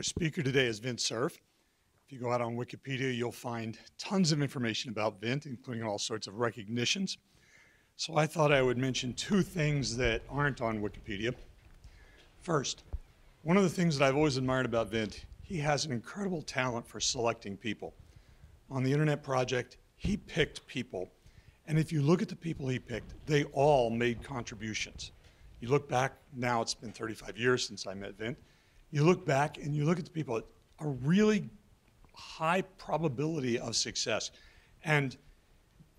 Our speaker today is Vint Cerf. If you go out on Wikipedia, you'll find tons of information about Vint, including all sorts of recognitions. So I thought I would mention two things that aren't on Wikipedia. First, one of the things that I've always admired about Vint, he has an incredible talent for selecting people. On the Internet Project, he picked people. And if you look at the people he picked, they all made contributions. You look back, now it's been 35 years since I met Vint. You look back and you look at the people, a really high probability of success. And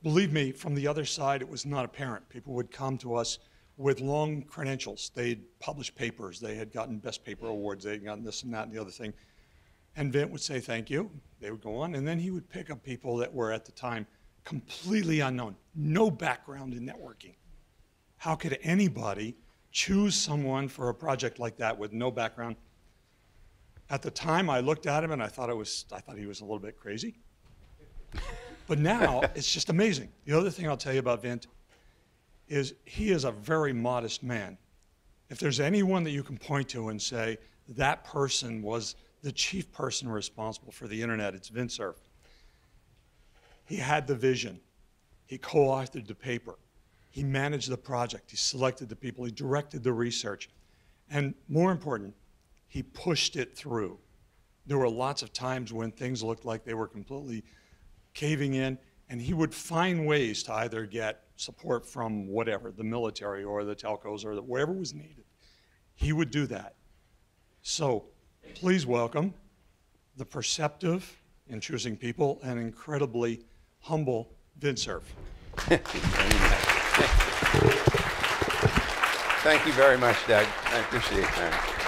believe me, from the other side, it was not apparent. People would come to us with long credentials. They'd published papers, they had gotten best paper awards, they had gotten this and that and the other thing. And Vint would say thank you. They would go on, and then he would pick up people that were at the time completely unknown, no background in networking. How could anybody choose someone for a project like that with no background? At the time, I looked at him and I thought it was I thought he was a little bit crazy. But now it's just amazing. The other thing I'll tell you about Vint is he is a very modest man. If there's anyone that you can point to and say that person was the chief person responsible for the internet, it's Vint Cerf. He had the vision. He co-authored the paper. He managed the project. He selected the people. He directed the research. And more important, he pushed it through. There were lots of times when things looked like they were completely caving in, and he would find ways to either get support from whatever, the military or the telcos or the, wherever was needed. He would do that. So please welcome the perceptive in choosing people and incredibly humble Vint Cerf. Thank you very much, Doug. I appreciate that.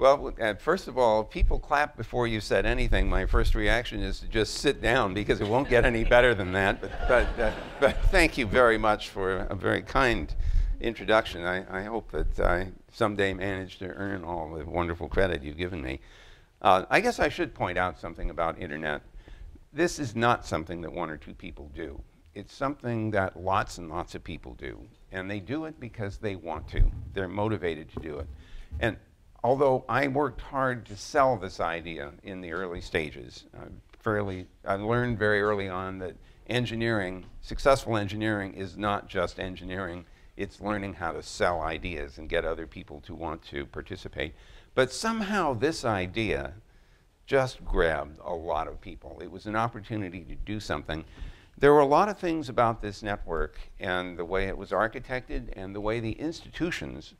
Well, uh, first of all, people clap before you said anything. My first reaction is to just sit down because it won't get any better than that. But, but, uh, but thank you very much for a very kind introduction. I, I hope that I someday manage to earn all the wonderful credit you've given me. Uh, I guess I should point out something about internet. This is not something that one or two people do. It's something that lots and lots of people do. And they do it because they want to. They're motivated to do it. And although I worked hard to sell this idea in the early stages, uh, fairly, I learned very early on that engineering, successful engineering, is not just engineering, it's learning how to sell ideas and get other people to want to participate. But somehow this idea just grabbed a lot of people. It was an opportunity to do something. There were a lot of things about this network and the way it was architected and the way the institutions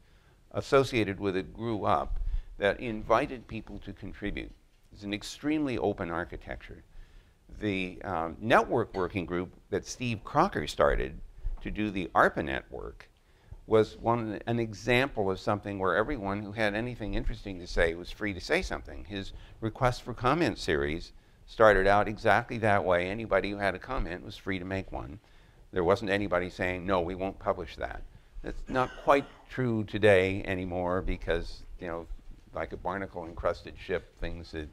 associated with it grew up that invited people to contribute. It's an extremely open architecture. The um, network working group that Steve Crocker started to do the ARPANET work was one, an example of something where everyone who had anything interesting to say was free to say something. His request for comment series started out exactly that way. Anybody who had a comment was free to make one. There wasn't anybody saying, no, we won't publish that. That's not quite true today anymore because, you know, like a barnacle encrusted ship, things that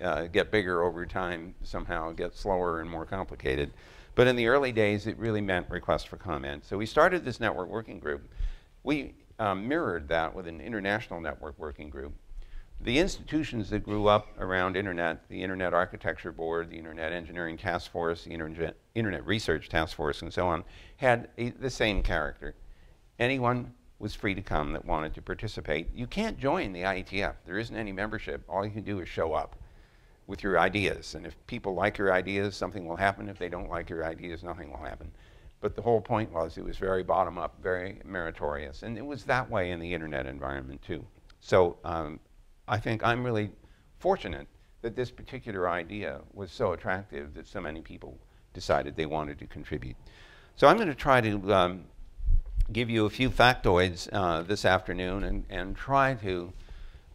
uh, get bigger over time somehow get slower and more complicated. But in the early days, it really meant request for comment. So we started this network working group. We um, mirrored that with an international network working group. The institutions that grew up around internet, the Internet Architecture Board, the Internet Engineering Task Force, the Internet, internet Research Task Force, and so on, had a, the same character. Anyone was free to come that wanted to participate. You can't join the IETF. There isn't any membership. All you can do is show up with your ideas. And if people like your ideas, something will happen. If they don't like your ideas, nothing will happen. But the whole point was it was very bottom up, very meritorious. And it was that way in the internet environment too. So um, I think I'm really fortunate that this particular idea was so attractive that so many people decided they wanted to contribute. So I'm going to try to um, give you a few factoids uh, this afternoon and, and try to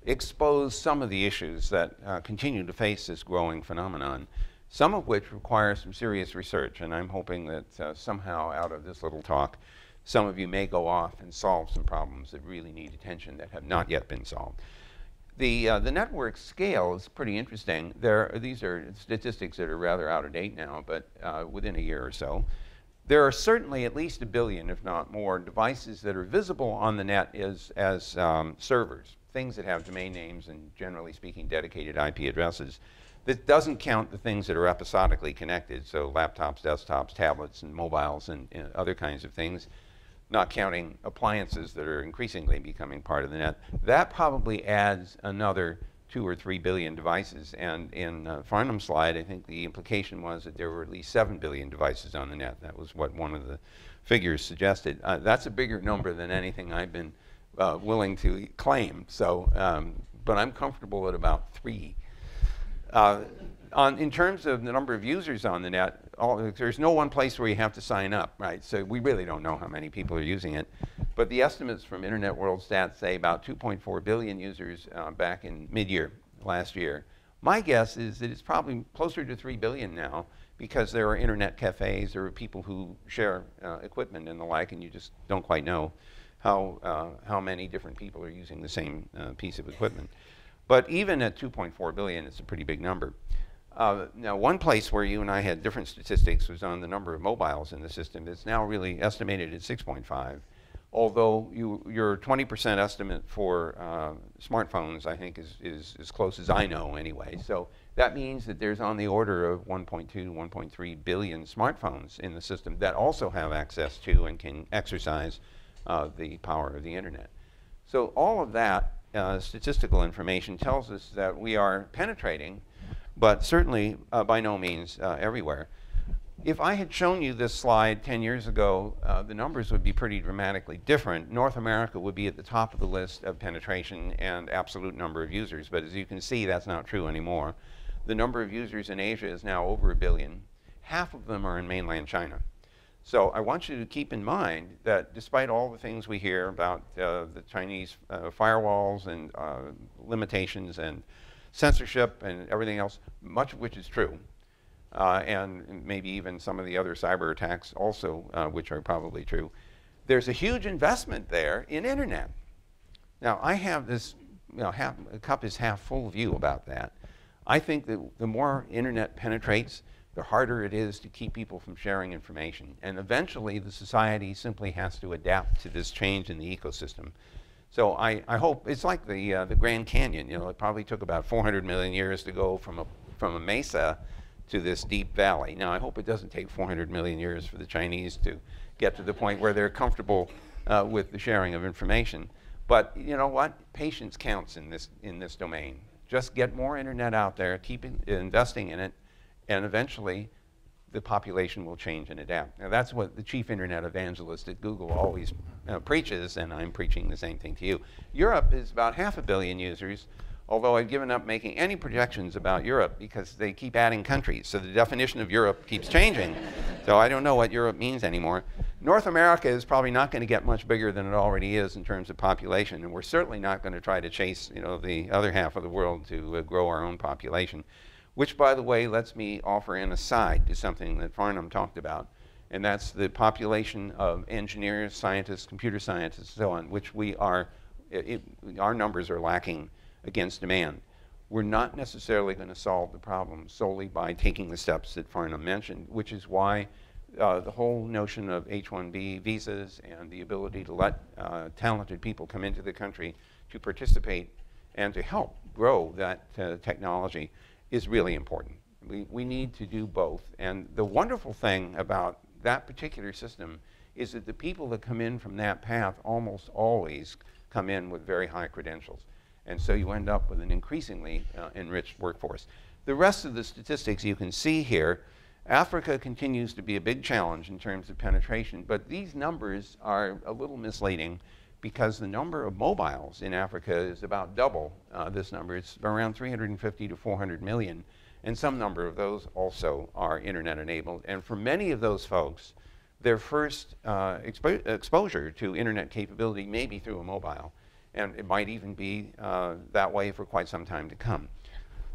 expose some of the issues that uh, continue to face this growing phenomenon, some of which require some serious research. And I'm hoping that uh, somehow out of this little talk, some of you may go off and solve some problems that really need attention that have not yet been solved. The, uh, the network scale is pretty interesting. There, these are statistics that are rather out of date now, but uh, within a year or so. There are certainly at least a billion, if not more, devices that are visible on the net as, as um, servers things that have domain names and generally speaking dedicated IP addresses. This doesn't count the things that are episodically connected, so laptops, desktops, tablets, and mobiles, and, and other kinds of things, not counting appliances that are increasingly becoming part of the net. That probably adds another two or three billion devices. And in uh, Farnham's slide, I think the implication was that there were at least seven billion devices on the net. That was what one of the figures suggested. Uh, that's a bigger number than anything I've been uh, willing to claim. So, um, but I'm comfortable at about three. On, in terms of the number of users on the net, all, there's no one place where you have to sign up, right? So we really don't know how many people are using it. But the estimates from Internet World Stats say about 2.4 billion users uh, back in mid-year last year. My guess is that it's probably closer to 3 billion now because there are internet cafes, there are people who share uh, equipment and the like, and you just don't quite know how, uh, how many different people are using the same uh, piece of equipment. But even at 2.4 billion, it's a pretty big number. Uh, now, one place where you and I had different statistics was on the number of mobiles in the system. It's now really estimated at 6.5, although you, your 20% estimate for uh, smartphones, I think, is, is as close as I know anyway. So that means that there's on the order of 1.2, 1.3 billion smartphones in the system that also have access to and can exercise uh, the power of the internet. So all of that uh, statistical information tells us that we are penetrating, but certainly uh, by no means uh, everywhere. If I had shown you this slide 10 years ago, uh, the numbers would be pretty dramatically different. North America would be at the top of the list of penetration and absolute number of users, but as you can see, that's not true anymore. The number of users in Asia is now over a billion. Half of them are in mainland China. So I want you to keep in mind that despite all the things we hear about uh, the Chinese uh, firewalls and uh, limitations and censorship and everything else, much of which is true, uh, and maybe even some of the other cyber attacks also, uh, which are probably true, there's a huge investment there in internet. Now I have this, you know, half, cup is half full view about that. I think that the more internet penetrates, the harder it is to keep people from sharing information. And eventually, the society simply has to adapt to this change in the ecosystem. So I, I hope it's like the, uh, the Grand Canyon. You know, it probably took about 400 million years to go from a, from a mesa to this deep valley. Now, I hope it doesn't take 400 million years for the Chinese to get to the point where they're comfortable uh, with the sharing of information. But you know what? Patience counts in this, in this domain. Just get more internet out there, keep in, investing in it, and eventually the population will change and adapt. Now that's what the chief internet evangelist at Google always preaches, and I'm preaching the same thing to you. Europe is about half a billion users, although I've given up making any projections about Europe because they keep adding countries, so the definition of Europe keeps changing. so I don't know what Europe means anymore. North America is probably not going to get much bigger than it already is in terms of population, and we're certainly not going to try to chase you know, the other half of the world to uh, grow our own population which, by the way, lets me offer an aside to something that Farnham talked about, and that's the population of engineers, scientists, computer scientists, and so on, which we are, it, our numbers are lacking against demand. We're not necessarily going to solve the problem solely by taking the steps that Farnham mentioned, which is why uh, the whole notion of H-1B visas and the ability to let uh, talented people come into the country to participate and to help grow that uh, technology is really important. We, we need to do both. And the wonderful thing about that particular system is that the people that come in from that path almost always come in with very high credentials. And so you end up with an increasingly uh, enriched workforce. The rest of the statistics you can see here, Africa continues to be a big challenge in terms of penetration, but these numbers are a little misleading because the number of mobiles in Africa is about double uh, this number. It's around 350 to 400 million, and some number of those also are internet enabled. And for many of those folks, their first uh, expo exposure to internet capability may be through a mobile, and it might even be uh, that way for quite some time to come.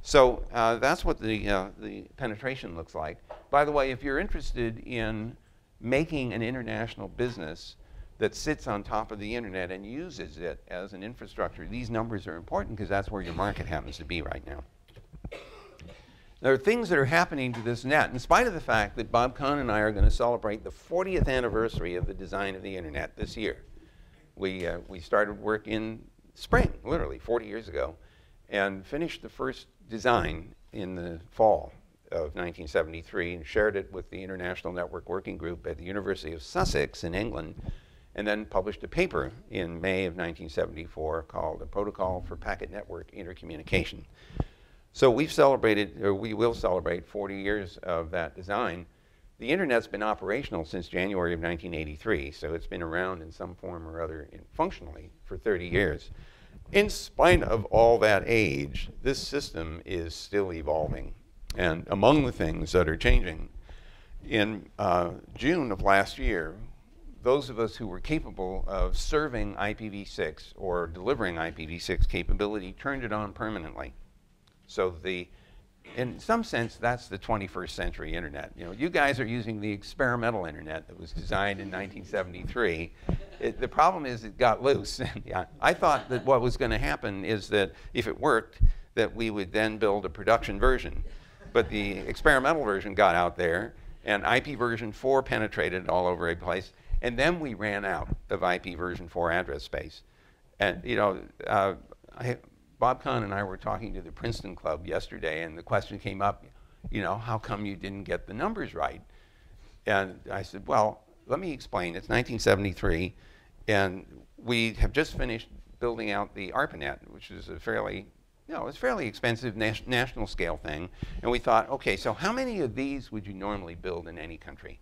So uh, that's what the, uh, the penetration looks like. By the way, if you're interested in making an international business, that sits on top of the internet and uses it as an infrastructure. These numbers are important because that's where your market happens to be right now. There are things that are happening to this net, in spite of the fact that Bob Kahn and I are going to celebrate the 40th anniversary of the design of the internet this year. We, uh, we started work in spring, literally 40 years ago, and finished the first design in the fall of 1973 and shared it with the International Network Working Group at the University of Sussex in England, and then published a paper in May of 1974 called A Protocol for Packet Network Intercommunication. So we've celebrated, or we will celebrate 40 years of that design. The internet's been operational since January of 1983, so it's been around in some form or other functionally for 30 years. In spite of all that age, this system is still evolving. And among the things that are changing, in uh, June of last year, those of us who were capable of serving IPv6 or delivering IPv6 capability turned it on permanently. So the, in some sense, that's the 21st century internet. You know, you guys are using the experimental internet that was designed in 1973. It, the problem is it got loose. yeah, I thought that what was going to happen is that if it worked, that we would then build a production version. But the experimental version got out there, and IP version 4 penetrated all over a place. And then we ran out of IP version 4 address space. And, you know, uh, I, Bob Kahn and I were talking to the Princeton Club yesterday, and the question came up, you know, how come you didn't get the numbers right? And I said, well, let me explain. It's 1973, and we have just finished building out the ARPANET, which is a fairly, you know, it's fairly expensive nas national scale thing. And we thought, okay, so how many of these would you normally build in any country?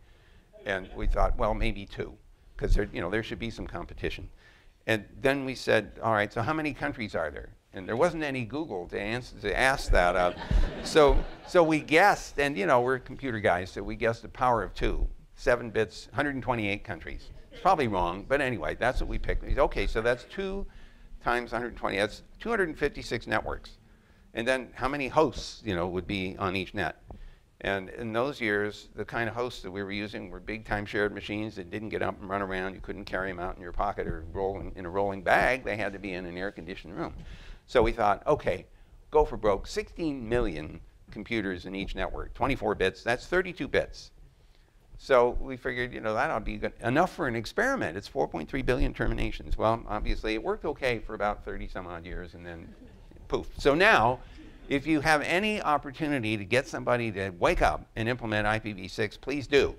And we thought, well, maybe two, because there, you know, there should be some competition. And then we said, all right, so how many countries are there? And there wasn't any Google to, answer, to ask that. Uh, so, so we guessed, and you know, we're computer guys, so we guessed the power of two, seven bits, 128 countries. It's probably wrong, but anyway, that's what we picked. Okay, so that's two times 120, that's 256 networks. And then how many hosts, you know, would be on each net? And in those years, the kind of hosts that we were using were big time shared machines that didn't get up and run around. You couldn't carry them out in your pocket or roll in, in a rolling bag. They had to be in an air conditioned room. So we thought, okay, go for broke. 16 million computers in each network, 24 bits, that's 32 bits. So we figured, you know, that ought to be good. enough for an experiment. It's 4.3 billion terminations. Well, obviously, it worked okay for about 30 some odd years, and then poof. So now if you have any opportunity to get somebody to wake up and implement IPv6, please do.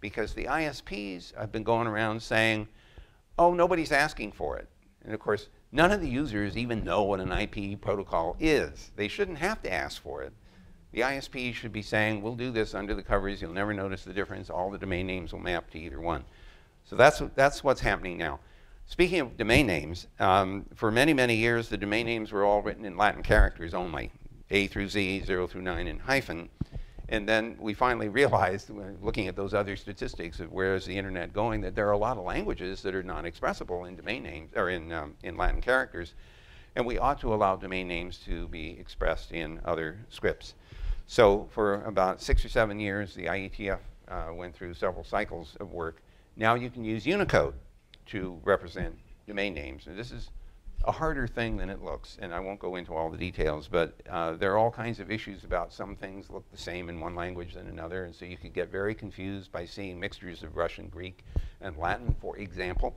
Because the ISPs have been going around saying, oh, nobody's asking for it. And of course, none of the users even know what an IP protocol is. They shouldn't have to ask for it. The ISP should be saying, we'll do this under the covers. You'll never notice the difference. All the domain names will map to either one. So that's, that's what's happening now. Speaking of domain names, um, for many, many years, the domain names were all written in Latin characters only. A through Z, 0 through 9 and hyphen. And then we finally realized, looking at those other statistics of where is the internet going, that there are a lot of languages that are non-expressible in domain names or in, um, in Latin characters. And we ought to allow domain names to be expressed in other scripts. So for about six or seven years, the IETF uh, went through several cycles of work. Now you can use Unicode to represent domain names. And this is a harder thing than it looks, and I won't go into all the details, but uh, there are all kinds of issues about some things look the same in one language than another, and so you could get very confused by seeing mixtures of Russian, Greek, and Latin, for example.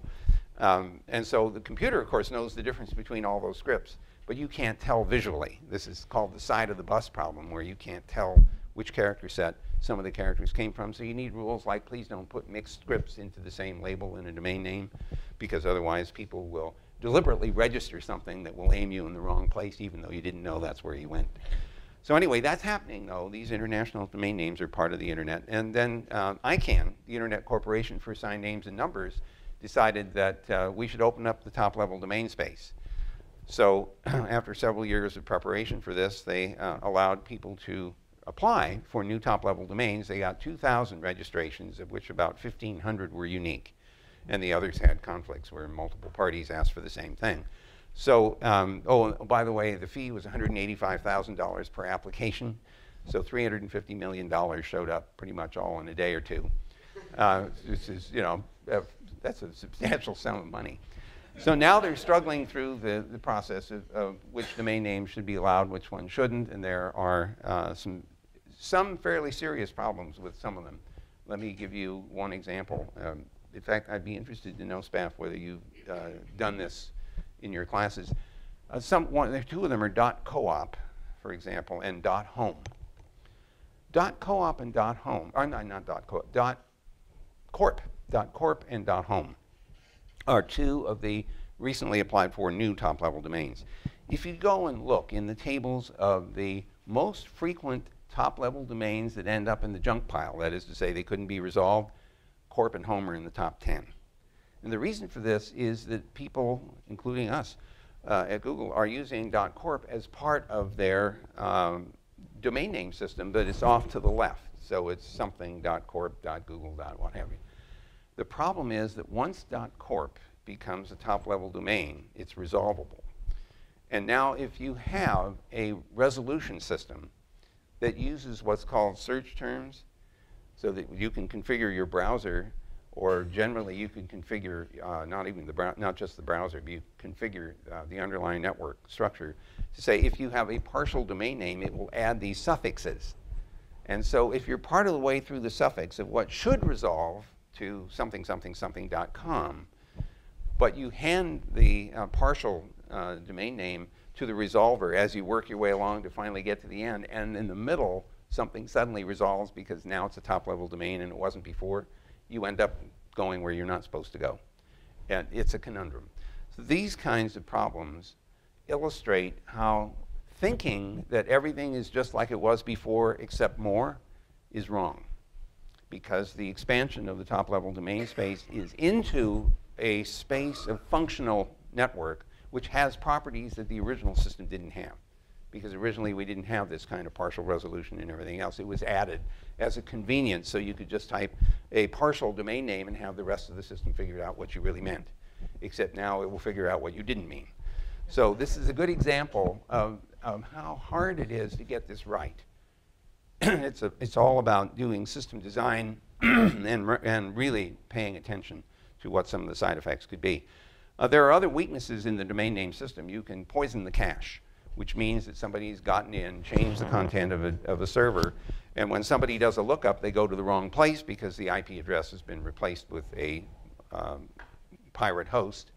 Um, and so the computer, of course, knows the difference between all those scripts, but you can't tell visually. This is called the side of the bus problem, where you can't tell which character set some of the characters came from. So you need rules like please don't put mixed scripts into the same label in a domain name, because otherwise people will deliberately register something that will aim you in the wrong place even though you didn't know that's where you went. So anyway, that's happening though. These international domain names are part of the internet. And then uh, ICANN, the Internet Corporation for Assigned Names and Numbers, decided that uh, we should open up the top level domain space. So after several years of preparation for this, they uh, allowed people to apply for new top level domains. They got 2,000 registrations, of which about 1,500 were unique and the others had conflicts where multiple parties asked for the same thing. So, um, oh, by the way, the fee was $185,000 per application. So $350 million showed up pretty much all in a day or two. Uh, this is, you know, uh, that's a substantial sum of money. So now they're struggling through the, the process of, of, which domain names should be allowed, which one shouldn't, and there are uh, some, some fairly serious problems with some of them. Let me give you one example. Um, in fact, I'd be interested to know, Spaf, whether you've uh, done this in your classes. Uh, some, one, two of them are dot co-op, for example, and dot home. Dot co-op and dot home, or not, not dot co-op, dot corp, dot corp and dot home are two of the recently applied for new top-level domains. If you go and look in the tables of the most frequent top-level domains that end up in the junk pile, that is to say they couldn't be resolved, Corp and Home are in the top 10. And the reason for this is that people, including us uh, at Google, are using .corp as part of their um, domain name system, but it's off to the left. So it's something .corp, .google, what have you. The problem is that once .corp becomes a top-level domain, it's resolvable. And now if you have a resolution system that uses what's called search terms, so that you can configure your browser, or generally you can configure uh, not even the not just the browser, but you configure uh, the underlying network structure to say if you have a partial domain name, it will add these suffixes. And so if you're part of the way through the suffix of what should resolve to something something something.com, but you hand the uh, partial uh, domain name to the resolver as you work your way along to finally get to the end. And in the middle, something suddenly resolves because now it's a top level domain and it wasn't before. You end up going where you're not supposed to go. And it's a conundrum. So these kinds of problems illustrate how thinking that everything is just like it was before except more is wrong because the expansion of the top level domain space is into a space of functional network which has properties that the original system didn't have. Because originally we didn't have this kind of partial resolution and everything else. It was added as a convenience so you could just type a partial domain name and have the rest of the system figure out what you really meant. Except now it will figure out what you didn't mean. So this is a good example of, of how hard it is to get this right. it's, a, it's all about doing system design and, and really paying attention to what some of the side effects could be. Uh, there are other weaknesses in the domain name system. You can poison the cache, which means that somebody's gotten in, changed the content of a, of a server, and when somebody does a lookup, they go to the wrong place because the IP address has been replaced with a um, pirate host,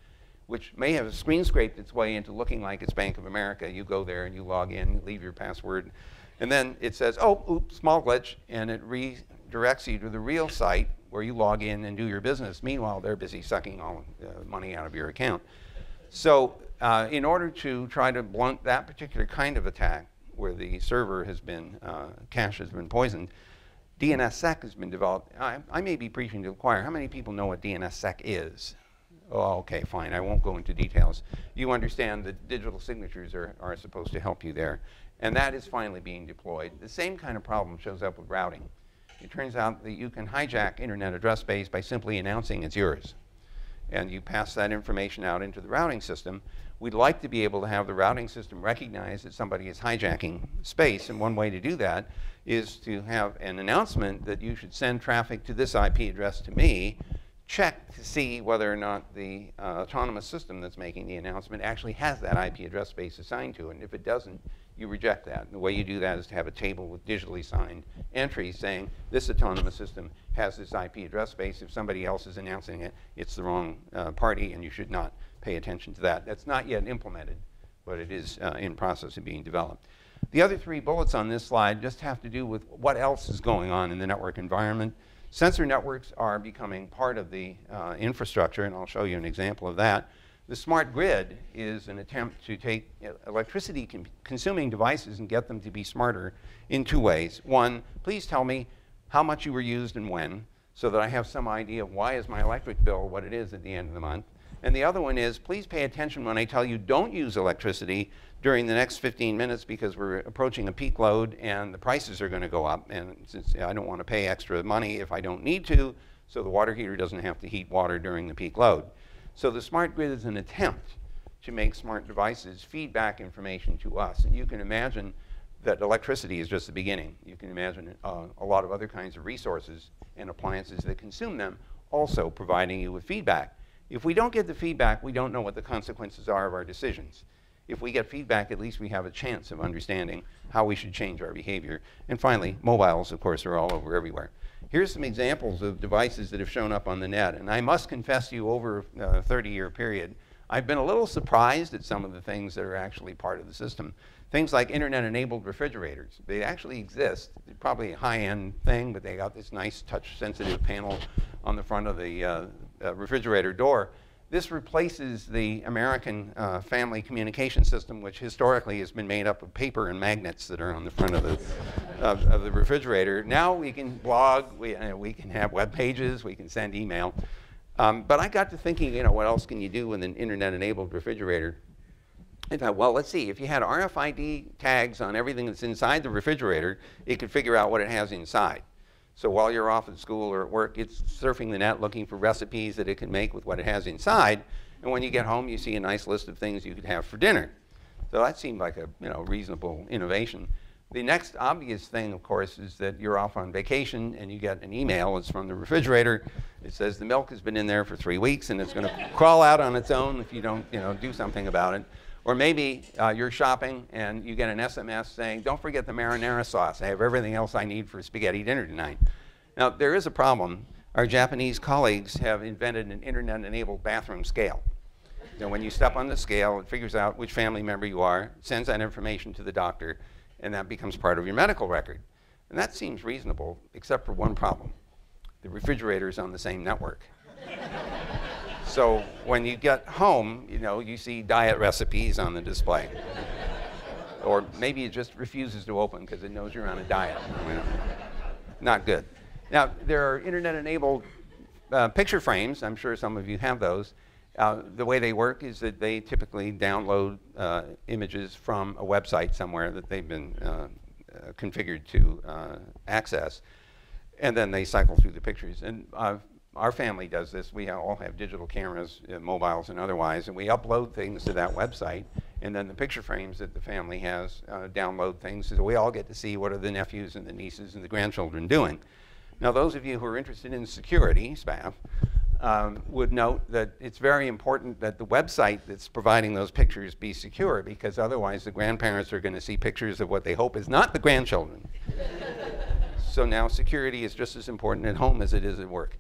which may have screen scraped its way into looking like it's Bank of America. You go there and you log in, leave your password, and then it says, oh, oops, small glitch, and it redirects you to the real site where you log in and do your business. Meanwhile, they're busy sucking all uh, money out of your account. So uh, in order to try to blunt that particular kind of attack, where the server has been, uh, cache has been poisoned, DNSSEC has been developed. I, I, may be preaching to the choir. How many people know what DNSSEC is? Oh, okay, fine. I won't go into details. You understand that digital signatures are, are supposed to help you there. And that is finally being deployed. The same kind of problem shows up with routing. It turns out that you can hijack internet address space by simply announcing it's yours. And you pass that information out into the routing system. We'd like to be able to have the routing system recognize that somebody is hijacking space. And one way to do that is to have an announcement that you should send traffic to this IP address to me, check to see whether or not the uh, autonomous system that's making the announcement actually has that IP address space assigned to it. And if it doesn't, you reject that. And the way you do that is to have a table with digitally signed entries saying this autonomous system has this IP address space. If somebody else is announcing it, it's the wrong uh, party and you should not pay attention to that. That's not yet implemented, but it is uh, in process of being developed. The other three bullets on this slide just have to do with what else is going on in the network environment. Sensor networks are becoming part of the uh, infrastructure, and I'll show you an example of that. The smart grid is an attempt to take electricity consuming devices and get them to be smarter in two ways. One, please tell me how much you were used and when, so that I have some idea of why is my electric bill what it is at the end of the month. And the other one is, please pay attention when I tell you don't use electricity during the next 15 minutes because we're approaching a peak load and the prices are going to go up. And since I don't want to pay extra money if I don't need to, so the water heater doesn't have to heat water during the peak load. So the smart grid is an attempt to make smart devices feed back information to us. And you can imagine that electricity is just the beginning. You can imagine uh, a lot of other kinds of resources and appliances that consume them also providing you with feedback. If we don't get the feedback, we don't know what the consequences are of our decisions. If we get feedback, at least we have a chance of understanding how we should change our behavior. And finally, mobiles, of course, are all over everywhere. Here's some examples of devices that have shown up on the net. And I must confess to you, over a 30 year period, I've been a little surprised at some of the things that are actually part of the system. Things like internet-enabled refrigerators. They actually exist. They're probably a high-end thing, but they got this nice touch-sensitive panel on the front of the uh, uh, refrigerator door. This replaces the American uh, family communication system, which historically has been made up of paper and magnets that are on the front of the, of, of the refrigerator. Now we can blog, we, uh, we can have web pages, we can send email. Um, but I got to thinking, you know, what else can you do with an internet-enabled refrigerator? I thought, well, let's see, if you had RFID tags on everything that's inside the refrigerator, it could figure out what it has inside. So while you're off at school or at work, it's surfing the net looking for recipes that it can make with what it has inside. And when you get home, you see a nice list of things you could have for dinner. So that seemed like a you know, reasonable innovation. The next obvious thing, of course, is that you're off on vacation and you get an email. It's from the refrigerator. It says the milk has been in there for three weeks and it's going to crawl out on its own if you don't you know, do something about it. Or maybe uh, you're shopping and you get an SMS saying, don't forget the marinara sauce. I have everything else I need for spaghetti dinner tonight. Now, there is a problem. Our Japanese colleagues have invented an internet-enabled bathroom scale. So when you step on the scale, it figures out which family member you are, sends that information to the doctor, and that becomes part of your medical record. And that seems reasonable, except for one problem. The refrigerator is on the same network. So when you get home, you know, you see diet recipes on the display. or maybe it just refuses to open because it knows you're on a diet. Not good. Now, there are internet-enabled uh, picture frames. I'm sure some of you have those. Uh, the way they work is that they typically download uh, images from a website somewhere that they've been uh, uh, configured to uh, access, and then they cycle through the pictures. And our family does this. We all have digital cameras, uh, mobiles and otherwise, and we upload things to that website. And then the picture frames that the family has uh, download things so we all get to see what are the nephews and the nieces and the grandchildren doing. Now, those of you who are interested in security, Spaf, um, would note that it's very important that the website that's providing those pictures be secure because otherwise the grandparents are going to see pictures of what they hope is not the grandchildren. so now security is just as important at home as it is at work.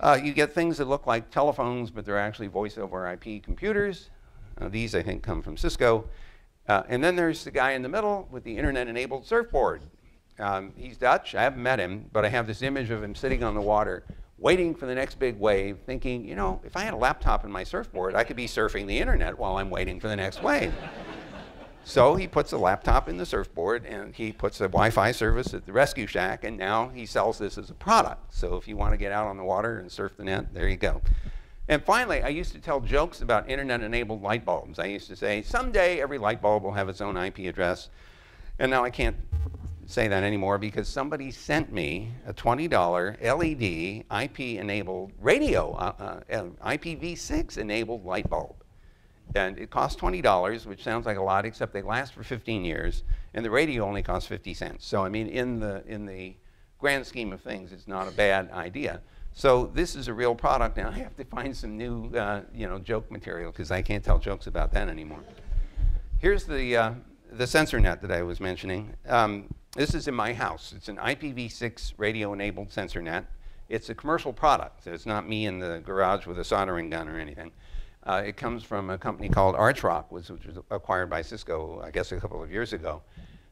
Uh, you get things that look like telephones, but they're actually voice over IP computers. Uh, these, I think, come from Cisco. Uh, and then there's the guy in the middle with the internet-enabled surfboard. Um, he's Dutch. I haven't met him, but I have this image of him sitting on the water, waiting for the next big wave, thinking, you know, if I had a laptop and my surfboard, I could be surfing the internet while I'm waiting for the next wave. So he puts a laptop in the surfboard and he puts a Wi-Fi service at the rescue shack and now he sells this as a product. So if you want to get out on the water and surf the net, there you go. And finally, I used to tell jokes about internet-enabled light bulbs. I used to say, someday every light bulb will have its own IP address. And now I can't say that anymore because somebody sent me a $20 LED IP-enabled radio, uh, uh, IPv6 enabled light bulb. And it costs $20, which sounds like a lot, except they last for 15 years, and the radio only costs 50 cents. So I mean, in the, in the grand scheme of things, it's not a bad idea. So this is a real product. Now I have to find some new, uh, you know, joke material because I can't tell jokes about that anymore. Here's the, uh, the sensor net that I was mentioning. Um, this is in my house. It's an IPv6 radio-enabled sensor net. It's a commercial product. So it's not me in the garage with a soldering gun or anything. Uh, it comes from a company called Arch Rock, which, which, was acquired by Cisco, I guess, a couple of years ago.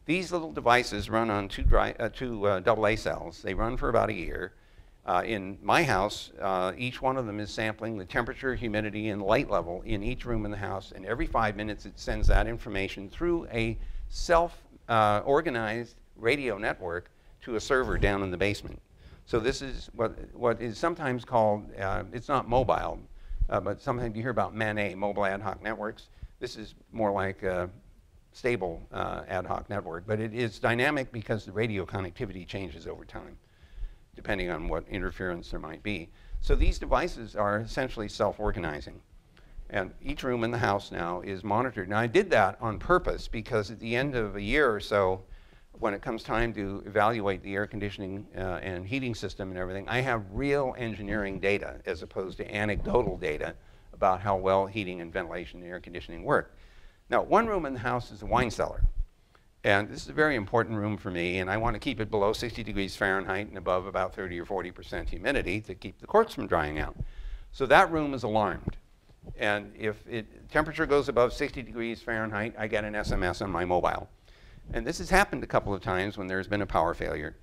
These little devices run on two, dry, uh, two uh, AA cells. They run for about a year. Uh, in my house, uh, each one of them is sampling the temperature, humidity, and light level in each room in the house. And every five minutes, it sends that information through a self-organized uh, radio network to a server down in the basement. So this is what, what is sometimes called, it's not mobile, uh, but sometimes you hear about MANET, mobile ad hoc networks. This is more like a stable uh, ad hoc network, but it is dynamic because the radio connectivity changes over time, depending on what interference there might be. So these devices are essentially self-organizing. And each room in the house now is monitored. Now I did that on purpose because at the end of a year or so, when it comes time to evaluate the air conditioning uh, and heating system and everything, I have real engineering data as opposed to anecdotal data about how well heating and ventilation and air conditioning work. Now, one room in the house is a wine cellar. And this is a very important room for me, and I want to keep it below 60 degrees Fahrenheit and above about 30 or 40% humidity to keep the corks from drying out. So that room is alarmed. And if it, temperature goes above 60 degrees Fahrenheit, I get an SMS on my mobile. And this has happened a couple of times when there's been a power failure.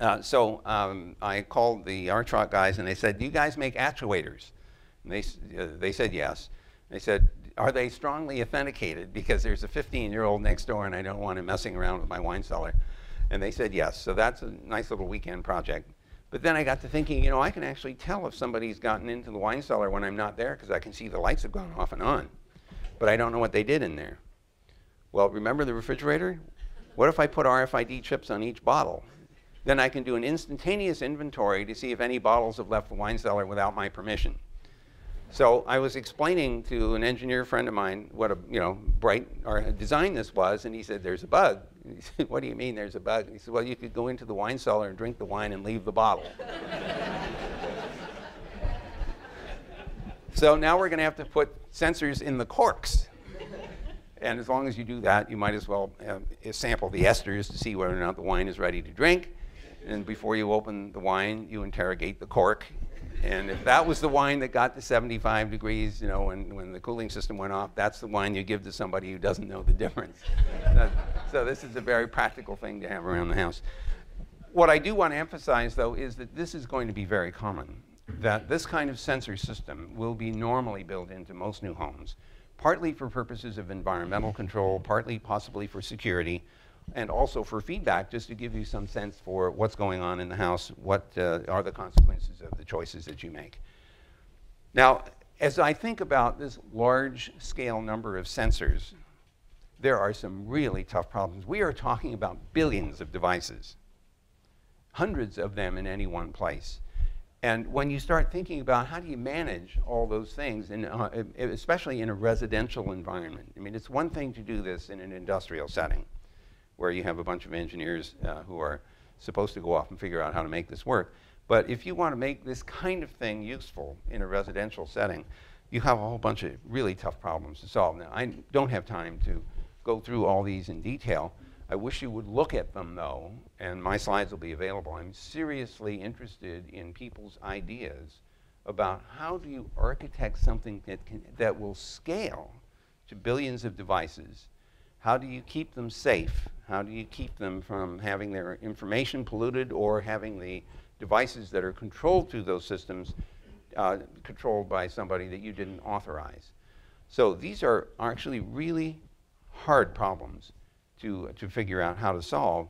Uh, so um, I called the Arch Rock guys and they said, do you guys make actuators? And they, uh, they said yes. They said, are they strongly authenticated? Because there's a 15-year-old next door and I don't want him messing around with my wine cellar. And they said yes. So that's a nice little weekend project. But then I got to thinking, you know, I can actually tell if somebody's gotten into the wine cellar when I'm not there because I can see the lights have gone off and on. But I don't know what they did in there. Well, remember the refrigerator? What if I put RFID chips on each bottle? Then I can do an instantaneous inventory to see if any bottles have left the wine cellar without my permission. So I was explaining to an engineer friend of mine what a you know bright or design this was, and he said, "There's a bug." He said, "What do you mean there's a bug?" He said, "Well, you could go into the wine cellar and drink the wine and leave the bottle." so now we're going to have to put sensors in the corks. And as long as you do that, you might as well uh, sample the esters to see whether or not the wine is ready to drink. And before you open the wine, you interrogate the cork and if that was the wine that got to 75 degrees, you know, when, when the cooling system went off, that's the wine you give to somebody who doesn't know the difference. so this is a very practical thing to have around the house. What I do want to emphasize, though, is that this is going to be very common. That this kind of sensor system will be normally built into most new homes, partly for purposes of environmental control, partly possibly for security, and also for feedback, just to give you some sense for what's going on in the house, what uh, are the consequences of the choices that you make. Now, as I think about this large scale number of sensors, there are some really tough problems. We are talking about billions of devices, hundreds of them in any one place. And when you start thinking about how do you manage all those things, in, uh, especially in a residential environment, I mean, it's one thing to do this in an industrial setting where you have a bunch of engineers uh, who are supposed to go off and figure out how to make this work. But if you want to make this kind of thing useful in a residential setting, you have a whole bunch of really tough problems to solve. Now, I don't have time to go through all these in detail. I wish you would look at them, though, and my slides will be available. I'm seriously interested in people's ideas about how do you architect something that, can, that will scale to billions of devices how do you keep them safe? How do you keep them from having their information polluted or having the devices that are controlled through those systems uh, controlled by somebody that you didn't authorize? So these are actually really hard problems to, to figure out how to solve.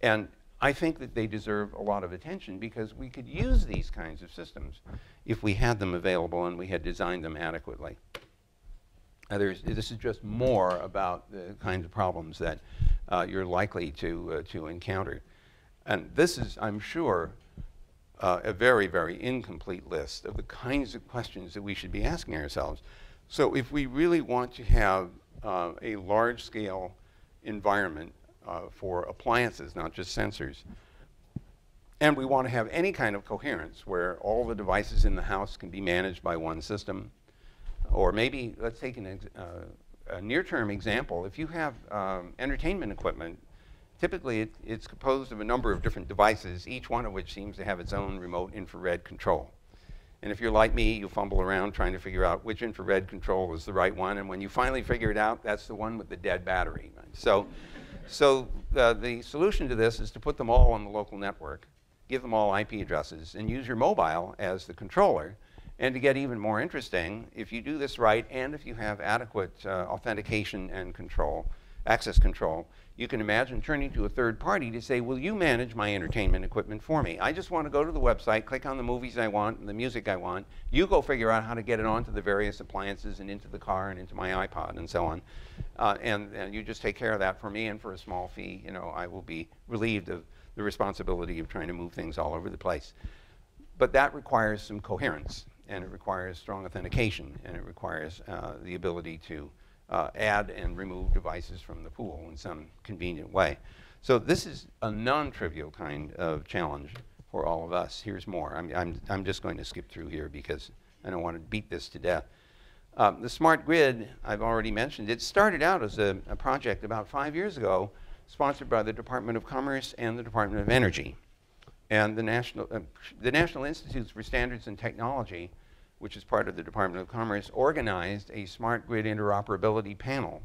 And I think that they deserve a lot of attention because we could use these kinds of systems if we had them available and we had designed them adequately. Uh, this is just more about the kinds of problems that uh, you're likely to, uh, to encounter. And this is, I'm sure, uh, a very, very incomplete list of the kinds of questions that we should be asking ourselves. So if we really want to have uh, a large-scale environment uh, for appliances, not just sensors, and we want to have any kind of coherence where all the devices in the house can be managed by one system, or maybe, let's take an uh, a near-term example. If you have um, entertainment equipment, typically it, it's composed of a number of different devices, each one of which seems to have its own remote infrared control. And if you're like me, you fumble around trying to figure out which infrared control is the right one. And when you finally figure it out, that's the one with the dead battery. So, so uh, the solution to this is to put them all on the local network, give them all IP addresses, and use your mobile as the controller and to get even more interesting, if you do this right and if you have adequate uh, authentication and control, access control, you can imagine turning to a third party to say, will you manage my entertainment equipment for me? I just want to go to the website, click on the movies I want and the music I want. You go figure out how to get it onto the various appliances and into the car and into my iPod and so on. Uh, and, and you just take care of that for me and for a small fee, you know, I will be relieved of the responsibility of trying to move things all over the place. But that requires some coherence and it requires strong authentication, and it requires uh, the ability to uh, add and remove devices from the pool in some convenient way. So this is a non-trivial kind of challenge for all of us. Here's more. I'm, I'm, I'm just going to skip through here because I don't want to beat this to death. Um, the smart grid, I've already mentioned, it started out as a, a project about five years ago, sponsored by the Department of Commerce and the Department of Energy. And the National, uh, the National Institutes for Standards and Technology, which is part of the Department of Commerce, organized a smart grid interoperability panel,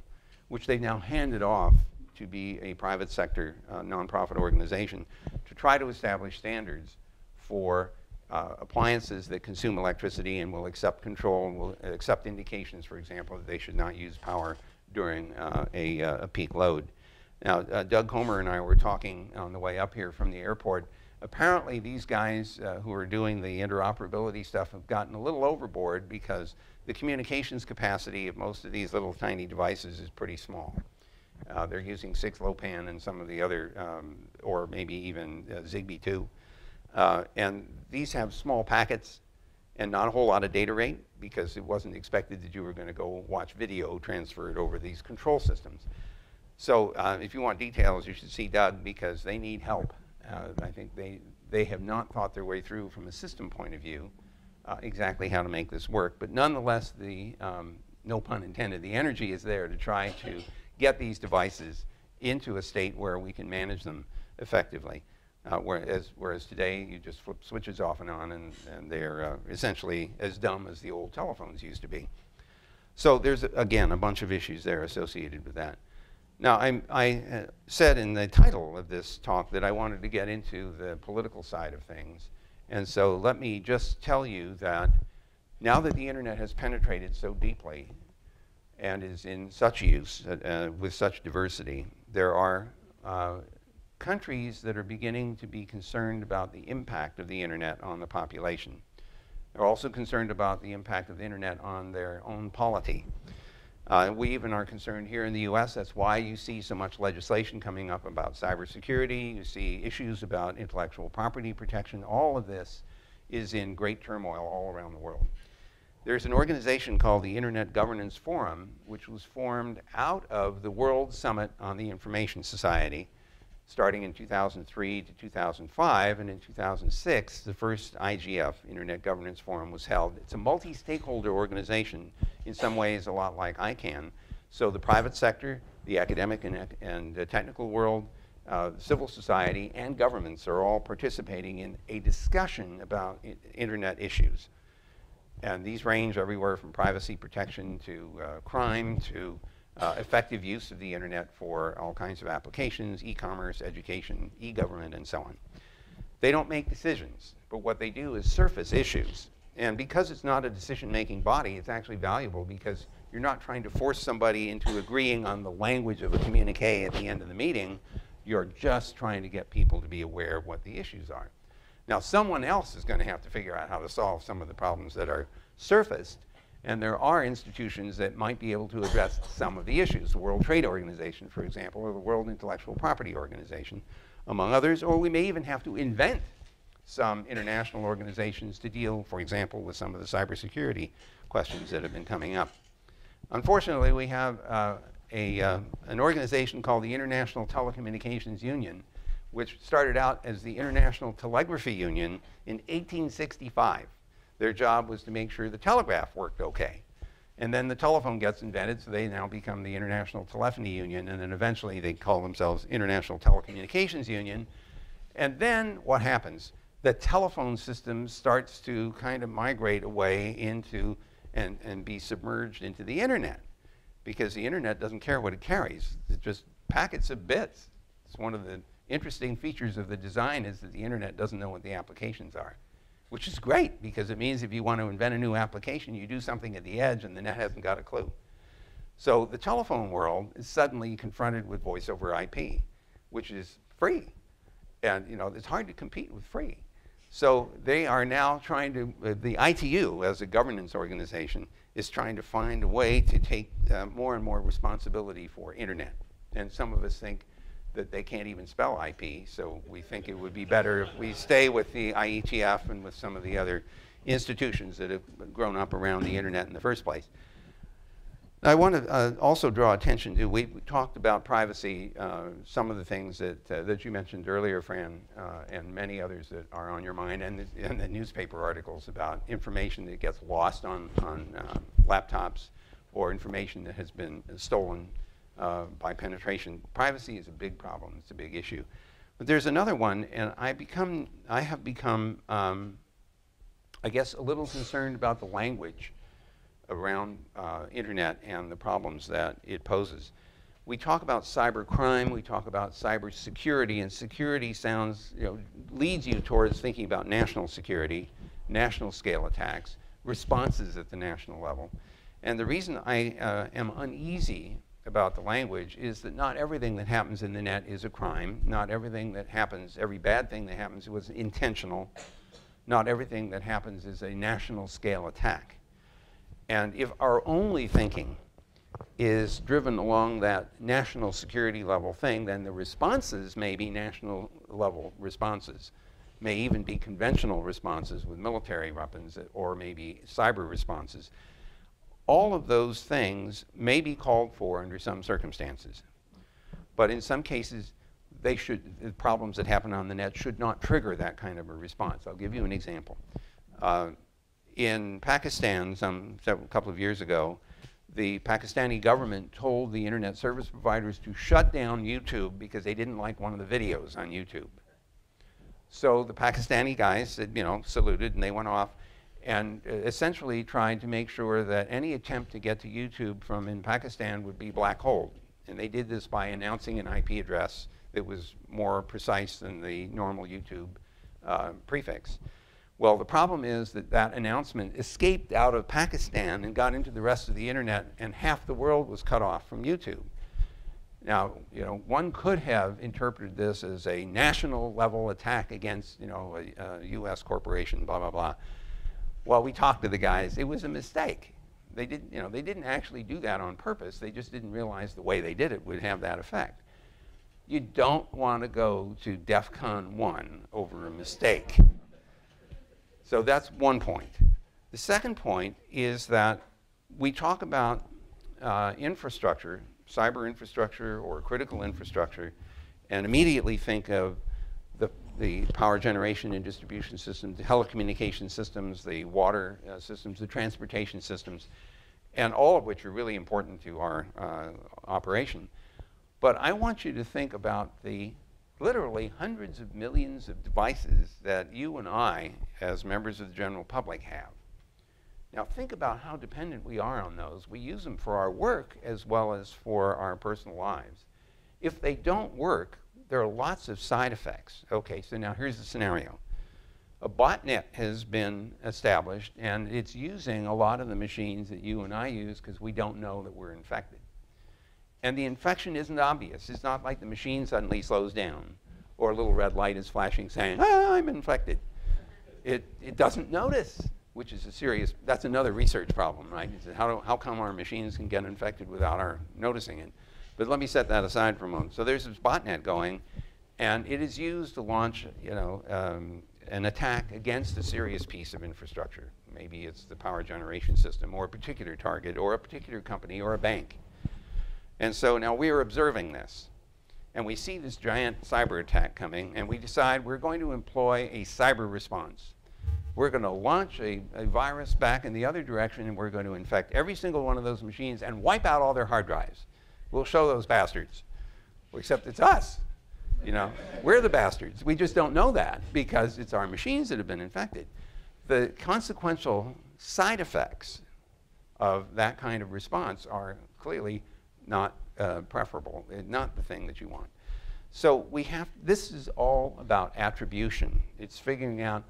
which they've now handed off to be a private sector uh, nonprofit organization to try to establish standards for uh, appliances that consume electricity and will accept control and will accept indications, for example, that they should not use power during uh, a, uh, a, peak load. Now, uh, Doug Comer and I were talking on the way up here from the airport. Apparently, these guys uh, who are doing the interoperability stuff have gotten a little overboard because the communications capacity of most of these little tiny devices is pretty small. Uh, they're using 6LoWPAN and some of the other, um, or maybe even Zigbee 2. Uh, and these have small packets and not a whole lot of data rate because it wasn't expected that you were going to go watch video transferred over these control systems. So uh, if you want details, you should see Doug because they need help. Uh, I think they, they have not thought their way through from a system point of view uh, exactly how to make this work. But nonetheless, the, um, no pun intended, the energy is there to try to get these devices into a state where we can manage them effectively. Uh, whereas, whereas today you just flip switches off and on and, and they're uh, essentially as dumb as the old telephones used to be. So there's, again, a bunch of issues there associated with that. Now, I, I uh, said in the title of this talk that I wanted to get into the political side of things. And so let me just tell you that now that the internet has penetrated so deeply and is in such use uh, uh with such diversity, there are uh, countries that are beginning to be concerned about the impact of the internet on the population. They're also concerned about the impact of the internet on their own polity. Uh, we even are concerned here in the US. That's why you see so much legislation coming up about cybersecurity. You see issues about intellectual property protection. All of this is in great turmoil all around the world. There's an organization called the Internet Governance Forum, which was formed out of the World Summit on the Information Society starting in 2003 to 2005. And in 2006, the first IGF, Internet Governance Forum, was held. It's a multi stakeholder organization, in some ways, a lot like ICANN. So the private sector, the academic and, and uh, technical world, uh, civil society, and governments are all participating in a discussion about internet issues. And these range everywhere from privacy protection to uh, crime to uh, effective use of the internet for all kinds of applications, e-commerce, education, e-government, and so on. They don't make decisions, but what they do is surface issues. And because it's not a decision-making body, it's actually valuable because you're not trying to force somebody into agreeing on the language of a communique at the end of the meeting. You're just trying to get people to be aware of what the issues are. Now, someone else is going to have to figure out how to solve some of the problems that are surfaced, and there are institutions that might be able to address some of the issues. The World Trade Organization, for example, or the World Intellectual Property Organization, among others. Or we may even have to invent some international organizations to deal, for example, with some of the cybersecurity questions that have been coming up. Unfortunately, we have uh, a, uh, an organization called the International Telecommunications Union, which started out as the International Telegraphy Union in 1865. Their job was to make sure the telegraph worked okay. And then the telephone gets invented, so they now become the International Telephony Union, and then eventually they call themselves International Telecommunications Union. And then what happens? The telephone system starts to kind of migrate away into and, and be submerged into the internet because the internet doesn't care what it carries. It's just packets of bits. It's one of the interesting features of the design is that the internet doesn't know what the applications are which is great because it means if you want to invent a new application, you do something at the edge and the net hasn't got a clue. So the telephone world is suddenly confronted with voice over IP, which is free. And you know, it's hard to compete with free. So they are now trying to, uh, the ITU as a governance organization is trying to find a way to take uh, more and more responsibility for internet. And some of us think that they can't even spell IP. So we think it would be better if we stay with the IETF and with some of the other institutions that have grown up around the internet in the first place. I want to uh, also draw attention to, we, talked about privacy, uh, some of the things that, uh, that you mentioned earlier, Fran, uh, and many others that are on your mind, and the, and the newspaper articles about information that gets lost on, on uh, laptops or information that has been stolen uh, by penetration. Privacy is a big problem. It's a big issue. But there's another one, and I become, I have become um, I guess, a little concerned about the language around uh, internet and the problems that it poses. We talk about cyber crime, we talk about cyber security, and security sounds, you know, leads you towards thinking about national security, national scale attacks, responses at the national level. And the reason I uh, am uneasy about the language is that not everything that happens in the net is a crime. Not everything that happens, every bad thing that happens was intentional. Not everything that happens is a national scale attack. And if our only thinking is driven along that national security level thing, then the responses may be national level responses, may even be conventional responses with military weapons or maybe cyber responses all of those things may be called for under some circumstances. But in some cases, they should, the problems that happen on the net should not trigger that kind of a response. I'll give you an example. Uh, in Pakistan, some several, couple of years ago, the Pakistani government told the internet service providers to shut down YouTube because they didn't like one of the videos on YouTube. So the Pakistani guys said, you know, saluted and they went off and uh, essentially trying to make sure that any attempt to get to YouTube from in Pakistan would be black hole. And they did this by announcing an IP address that was more precise than the normal YouTube uh, prefix. Well, the problem is that that announcement escaped out of Pakistan and got into the rest of the internet, and half the world was cut off from YouTube. Now, you know, one could have interpreted this as a national level attack against, you know, a, a U.S. corporation, blah, blah, blah. Well, we talked to the guys. It was a mistake. They didn't, you know, they didn't actually do that on purpose. They just didn't realize the way they did it would have that effect. You don't want to go to DEF CON 1 over a mistake. So that's one point. The second point is that we talk about uh, infrastructure, cyber infrastructure or critical infrastructure, and immediately think of the, power generation and distribution systems, the telecommunication systems, the water uh, systems, the transportation systems, and all of which are really important to our uh, operation. But I want you to think about the literally hundreds of millions of devices that you and I, as members of the general public, have. Now, think about how dependent we are on those. We use them for our work as well as for our personal lives. If they don't work, there are lots of side effects. Okay, so now here's the scenario. A botnet has been established, and it's using a lot of the machines that you and I use because we don't know that we're infected. And the infection isn't obvious. It's not like the machine suddenly slows down or a little red light is flashing saying, ah, I'm infected. It, it doesn't notice, which is a serious, that's another research problem, right? How, do, how come our machines can get infected without our noticing it? But let me set that aside for a moment. So there's this botnet going, and it is used to launch, you know, um, an attack against a serious piece of infrastructure. Maybe it's the power generation system, or a particular target, or a particular company, or a bank. And so now we are observing this, and we see this giant cyber attack coming, and we decide we're going to employ a cyber response. We're going to launch a, a virus back in the other direction, and we're going to infect every single one of those machines and wipe out all their hard drives. We'll show those bastards. Except it's us. You know, we're the bastards. We just don't know that because it's our machines that have been infected. The consequential side effects of that kind of response are clearly not uh, preferable, eh, not the thing that you want. So we have, this is all about attribution. It's figuring out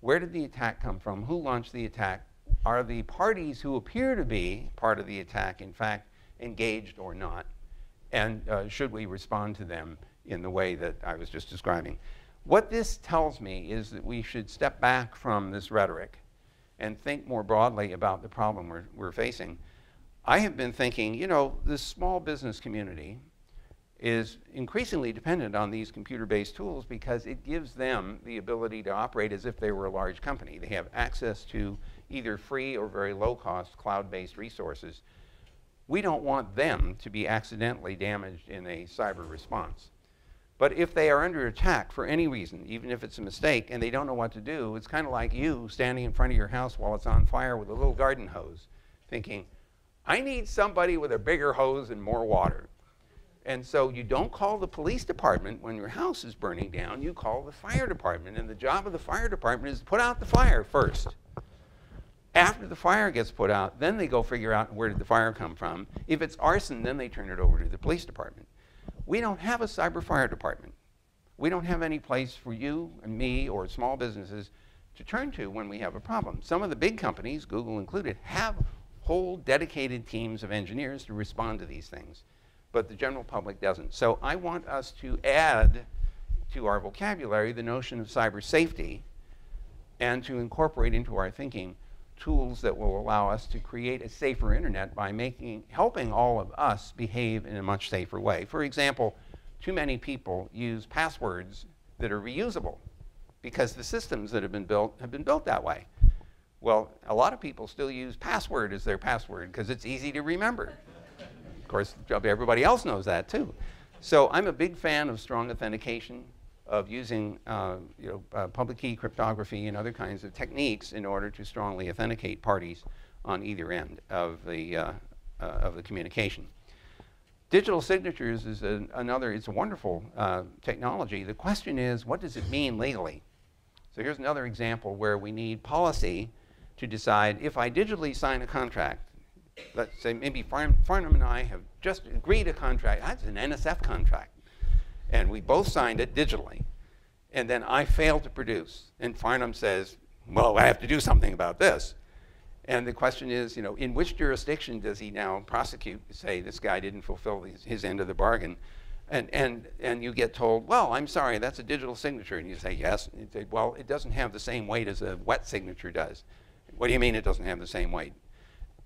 where did the attack come from, who launched the attack, are the parties who appear to be part of the attack, in fact, engaged or not, and uh, should we respond to them in the way that I was just describing. What this tells me is that we should step back from this rhetoric and think more broadly about the problem we're, we're facing. I have been thinking, you know, the small business community is increasingly dependent on these computer-based tools because it gives them the ability to operate as if they were a large company. They have access to either free or very low-cost cloud-based resources we don't want them to be accidentally damaged in a cyber response. But if they are under attack for any reason, even if it's a mistake and they don't know what to do, it's kind of like you standing in front of your house while it's on fire with a little garden hose, thinking, I need somebody with a bigger hose and more water. And so you don't call the police department when your house is burning down, you call the fire department. And the job of the fire department is to put out the fire first. After the fire gets put out, then they go figure out where did the fire come from. If it's arson, then they turn it over to the police department. We don't have a cyber fire department. We don't have any place for you and me or small businesses to turn to when we have a problem. Some of the big companies, Google included, have whole dedicated teams of engineers to respond to these things, but the general public doesn't. So I want us to add to our vocabulary the notion of cyber safety and to incorporate into our thinking tools that will allow us to create a safer internet by making, helping all of us behave in a much safer way. For example, too many people use passwords that are reusable because the systems that have been built have been built that way. Well, a lot of people still use password as their password because it's easy to remember. of course, everybody else knows that too. So I'm a big fan of strong authentication of using uh, you know, uh, public key cryptography and other kinds of techniques in order to strongly authenticate parties on either end of the, uh, uh of the communication. Digital signatures is a, another, it's a wonderful uh, technology. The question is, what does it mean legally? So here's another example where we need policy to decide if I digitally sign a contract, let's say maybe Farnam and I have just agreed a contract, that's an NSF contract and we both signed it digitally. And then I failed to produce. And Farnam says, well, I have to do something about this. And the question is, you know, in which jurisdiction does he now prosecute, say this guy didn't fulfill his, his end of the bargain? And, and, and you get told, well, I'm sorry, that's a digital signature. And you say, yes. And say, well, it doesn't have the same weight as a wet signature does. What do you mean it doesn't have the same weight?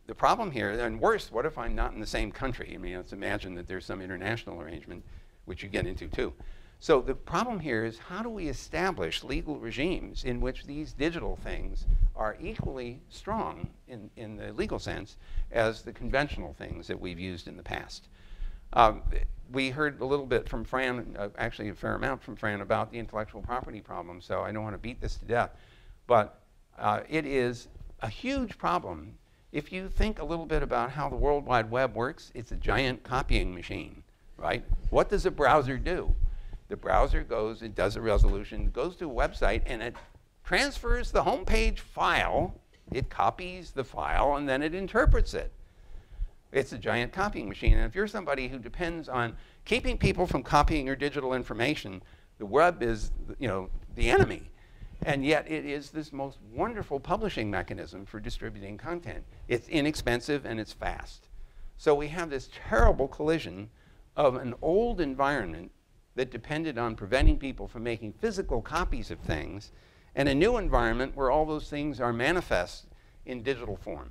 The problem here, and worse, what if I'm not in the same country? I mean, let's imagine that there's some international arrangement which you get into too. So the problem here is how do we establish legal regimes in which these digital things are equally strong in, in the legal sense as the conventional things that we've used in the past? Um, we heard a little bit from Fran, uh, actually a fair amount from Fran about the intellectual property problem, so I don't want to beat this to death. But uh, it is a huge problem. If you think a little bit about how the World Wide Web works, it's a giant copying machine right? What does a browser do? The browser goes, it does a resolution, goes to a website, and it transfers the home page file, it copies the file, and then it interprets it. It's a giant copying machine. And if you're somebody who depends on keeping people from copying your digital information, the web is, you know, the enemy. And yet it is this most wonderful publishing mechanism for distributing content. It's inexpensive and it's fast. So we have this terrible collision of an old environment that depended on preventing people from making physical copies of things and a new environment where all those things are manifest in digital form.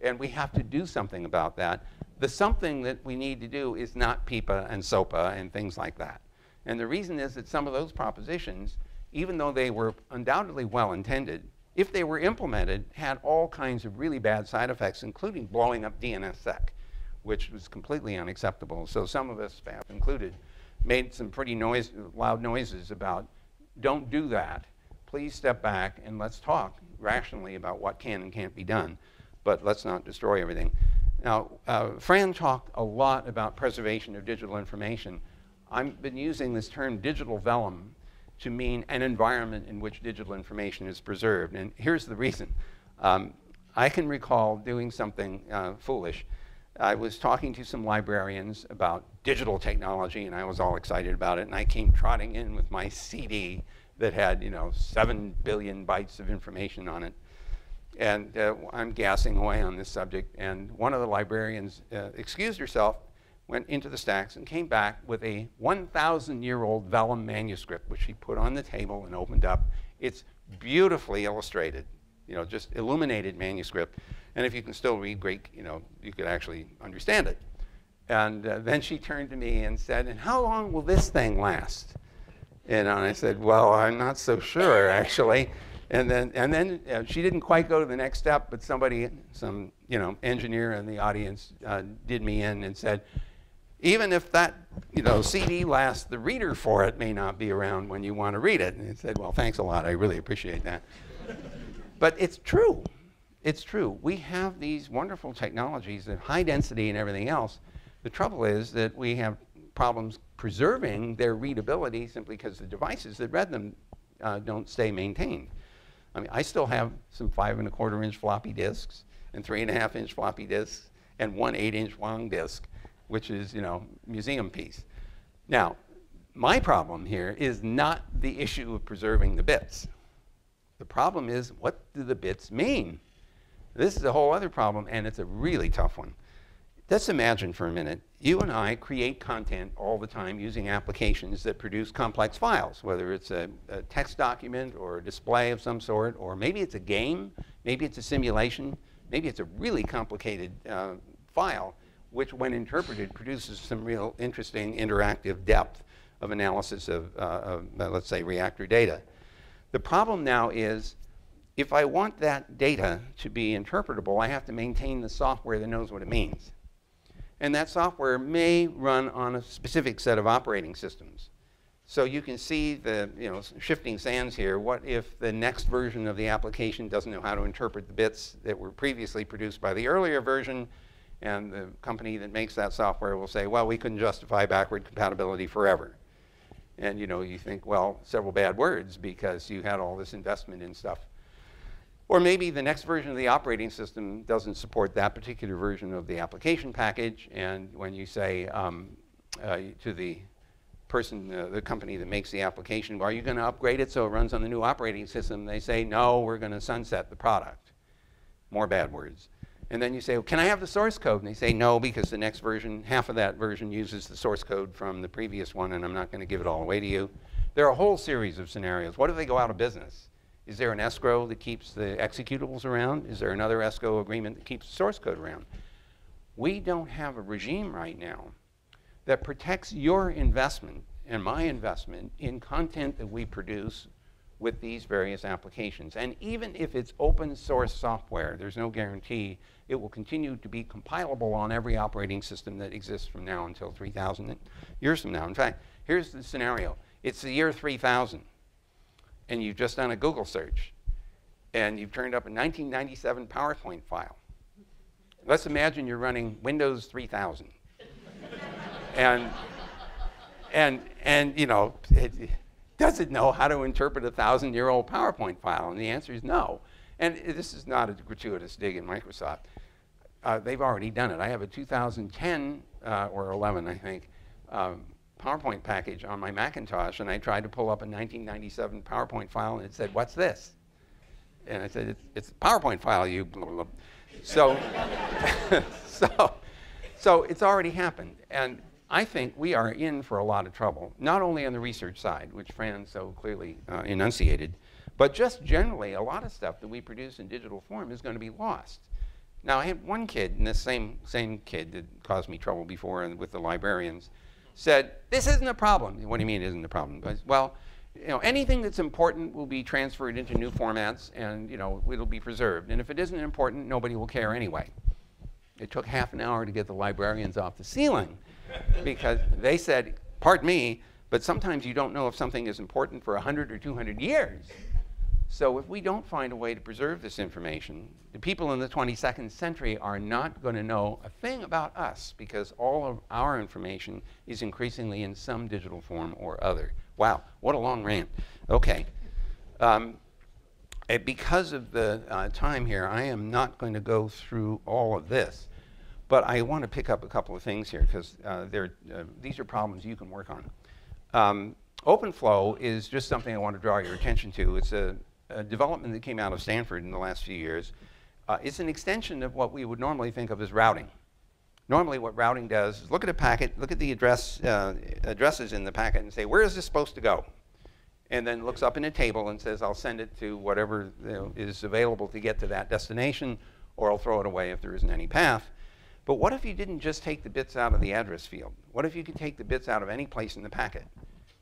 And we have to do something about that. The something that we need to do is not PIPA and SOPA and things like that. And the reason is that some of those propositions, even though they were undoubtedly well intended, if they were implemented, had all kinds of really bad side effects, including blowing up DNSSEC which was completely unacceptable. So some of us, Spaf included, made some pretty noise, loud noises about, don't do that. Please step back and let's talk rationally about what can and can't be done, but let's not destroy everything. Now, uh, Fran talked a lot about preservation of digital information. I've been using this term digital vellum to mean an environment in which digital information is preserved. And here's the reason. Um, I can recall doing something uh, foolish. I was talking to some librarians about digital technology, and I was all excited about it. And I came trotting in with my CD that had, you know, seven billion bytes of information on it. And uh, I'm gassing away on this subject. And one of the librarians uh, excused herself, went into the stacks, and came back with a 1,000-year-old vellum manuscript, which she put on the table and opened up. It's beautifully illustrated, you know, just illuminated manuscript. And if you can still read Greek, you know, you could actually understand it. And uh, then she turned to me and said, and how long will this thing last? And I said, well, I'm not so sure, actually. And then, and then uh, she didn't quite go to the next step, but somebody, some you know, engineer in the audience uh, did me in and said, even if that you know, CD lasts, the reader for it may not be around when you want to read it. And I said, well, thanks a lot. I really appreciate that. but it's true. It's true. We have these wonderful technologies and high density and everything else. The trouble is that we have problems preserving their readability simply because the devices that read them uh, don't stay maintained. I mean, I still have some five and a quarter inch floppy disks and three and a half inch floppy disks and one eight inch long disk, which is, you know, museum piece. Now, my problem here is not the issue of preserving the bits. The problem is, what do the bits mean? This is a whole other problem, and it's a really tough one. Let's imagine for a minute, you and I create content all the time using applications that produce complex files, whether it's a, a, text document or a display of some sort, or maybe it's a game, maybe it's a simulation, maybe it's a really complicated uh, file, which when interpreted produces some real interesting interactive depth of analysis of, uh, of uh, let's say, reactor data. The problem now is if I want that data to be interpretable, I have to maintain the software that knows what it means. And that software may run on a specific set of operating systems. So you can see the you know, shifting sands here. What if the next version of the application doesn't know how to interpret the bits that were previously produced by the earlier version? And the company that makes that software will say, well, we couldn't justify backward compatibility forever. And you know, you think, well, several bad words because you had all this investment in stuff. Or maybe the next version of the operating system doesn't support that particular version of the application package. And when you say um, uh, to the person, uh, the company that makes the application, are you going to upgrade it so it runs on the new operating system? They say, no, we're going to sunset the product. More bad words. And then you say, well, can I have the source code? And they say, no, because the next version, half of that version uses the source code from the previous one, and I'm not going to give it all away to you. There are a whole series of scenarios. What if they go out of business? Is there an escrow that keeps the executables around? Is there another escrow agreement that keeps the source code around? We don't have a regime right now that protects your investment and my investment in content that we produce with these various applications. And even if it's open source software, there's no guarantee it will continue to be compilable on every operating system that exists from now until 3,000 years from now. In fact, here's the scenario. It's the year 3000, and you've just done a Google search, and you've turned up a 1997 PowerPoint file. Let's imagine you're running Windows 3000. and, and, and, you know, it, does it know how to interpret a thousand-year-old PowerPoint file? And the answer is no. And this is not a gratuitous dig in Microsoft. Uh, they've already done it. I have a 2010 uh, or 11, I think, um, PowerPoint package on my Macintosh, and I tried to pull up a 1997 PowerPoint file, and it said, "What's this?" And I said, "It's, it's a PowerPoint file, you." Blah, blah. So, so, so it's already happened, and I think we are in for a lot of trouble, not only on the research side, which Fran so clearly uh, enunciated, but just generally, a lot of stuff that we produce in digital form is going to be lost. Now, I had one kid, and this same, same kid that caused me trouble before and with the librarians, said, this isn't a problem. What do you mean it isn't a problem? well, you know, anything that's important will be transferred into new formats and, you know, it'll be preserved. And if it isn't important, nobody will care anyway. It took half an hour to get the librarians off the ceiling because they said, pardon me, but sometimes you don't know if something is important for 100 or 200 years. So if we don't find a way to preserve this information, the people in the 22nd century are not going to know a thing about us because all of our information is increasingly in some digital form or other. Wow, what a long rant. Okay. Um, because of the uh, time here, I am not going to go through all of this. But I want to pick up a couple of things here because uh, uh, these are problems you can work on. Um, OpenFlow is just something I want to draw your attention to. It's a, a development that came out of Stanford in the last few years. Uh, it's an extension of what we would normally think of as routing. Normally what routing does is look at a packet, look at the address, uh, addresses in the packet and say, where is this supposed to go? And then looks up in a table and says, I'll send it to whatever you know, is available to get to that destination, or I'll throw it away if there isn't any path. But what if you didn't just take the bits out of the address field? What if you could take the bits out of any place in the packet?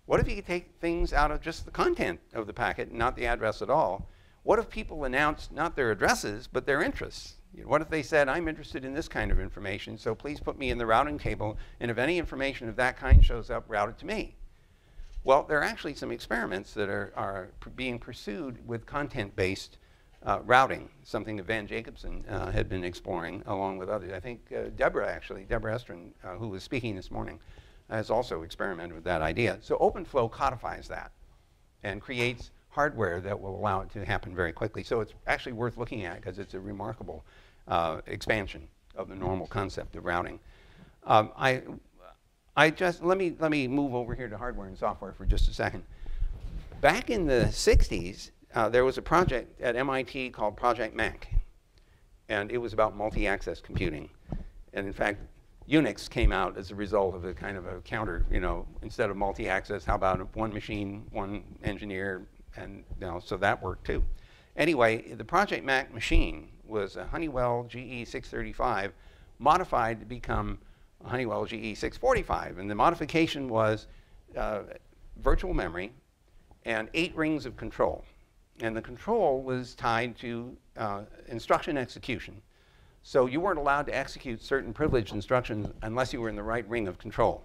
What if you could take things out of just the content of the packet, not the address at all? What if people announced not their addresses, but their interests? What if they said, I'm interested in this kind of information, so please put me in the routing table, and if any information of that kind shows up, route it to me? Well, there are actually some experiments that are, are being pursued with content-based uh, routing, something that Van Jacobson uh, had been exploring along with others. I think uh, Deborah, actually, Deborah Estrin, uh, who was speaking this morning, has also experimented with that idea. So OpenFlow codifies that and creates hardware that will allow it to happen very quickly. So it's actually worth looking at because it's a remarkable uh, expansion of the normal concept of routing. Um, I, I just, let me, let me move over here to hardware and software for just a second. Back in the 60s, uh, there was a project at MIT called Project Mac, and it was about multi-access computing. And in fact, Unix came out as a result of a kind of a counter, you know, instead of multi-access, how about one machine, one engineer, and you know, so that worked too. Anyway, the Project Mac machine was a Honeywell GE635 modified to become a Honeywell GE645. And the modification was uh, virtual memory and eight rings of control. And the control was tied to uh, instruction execution. So you weren't allowed to execute certain privileged instructions unless you were in the right ring of control.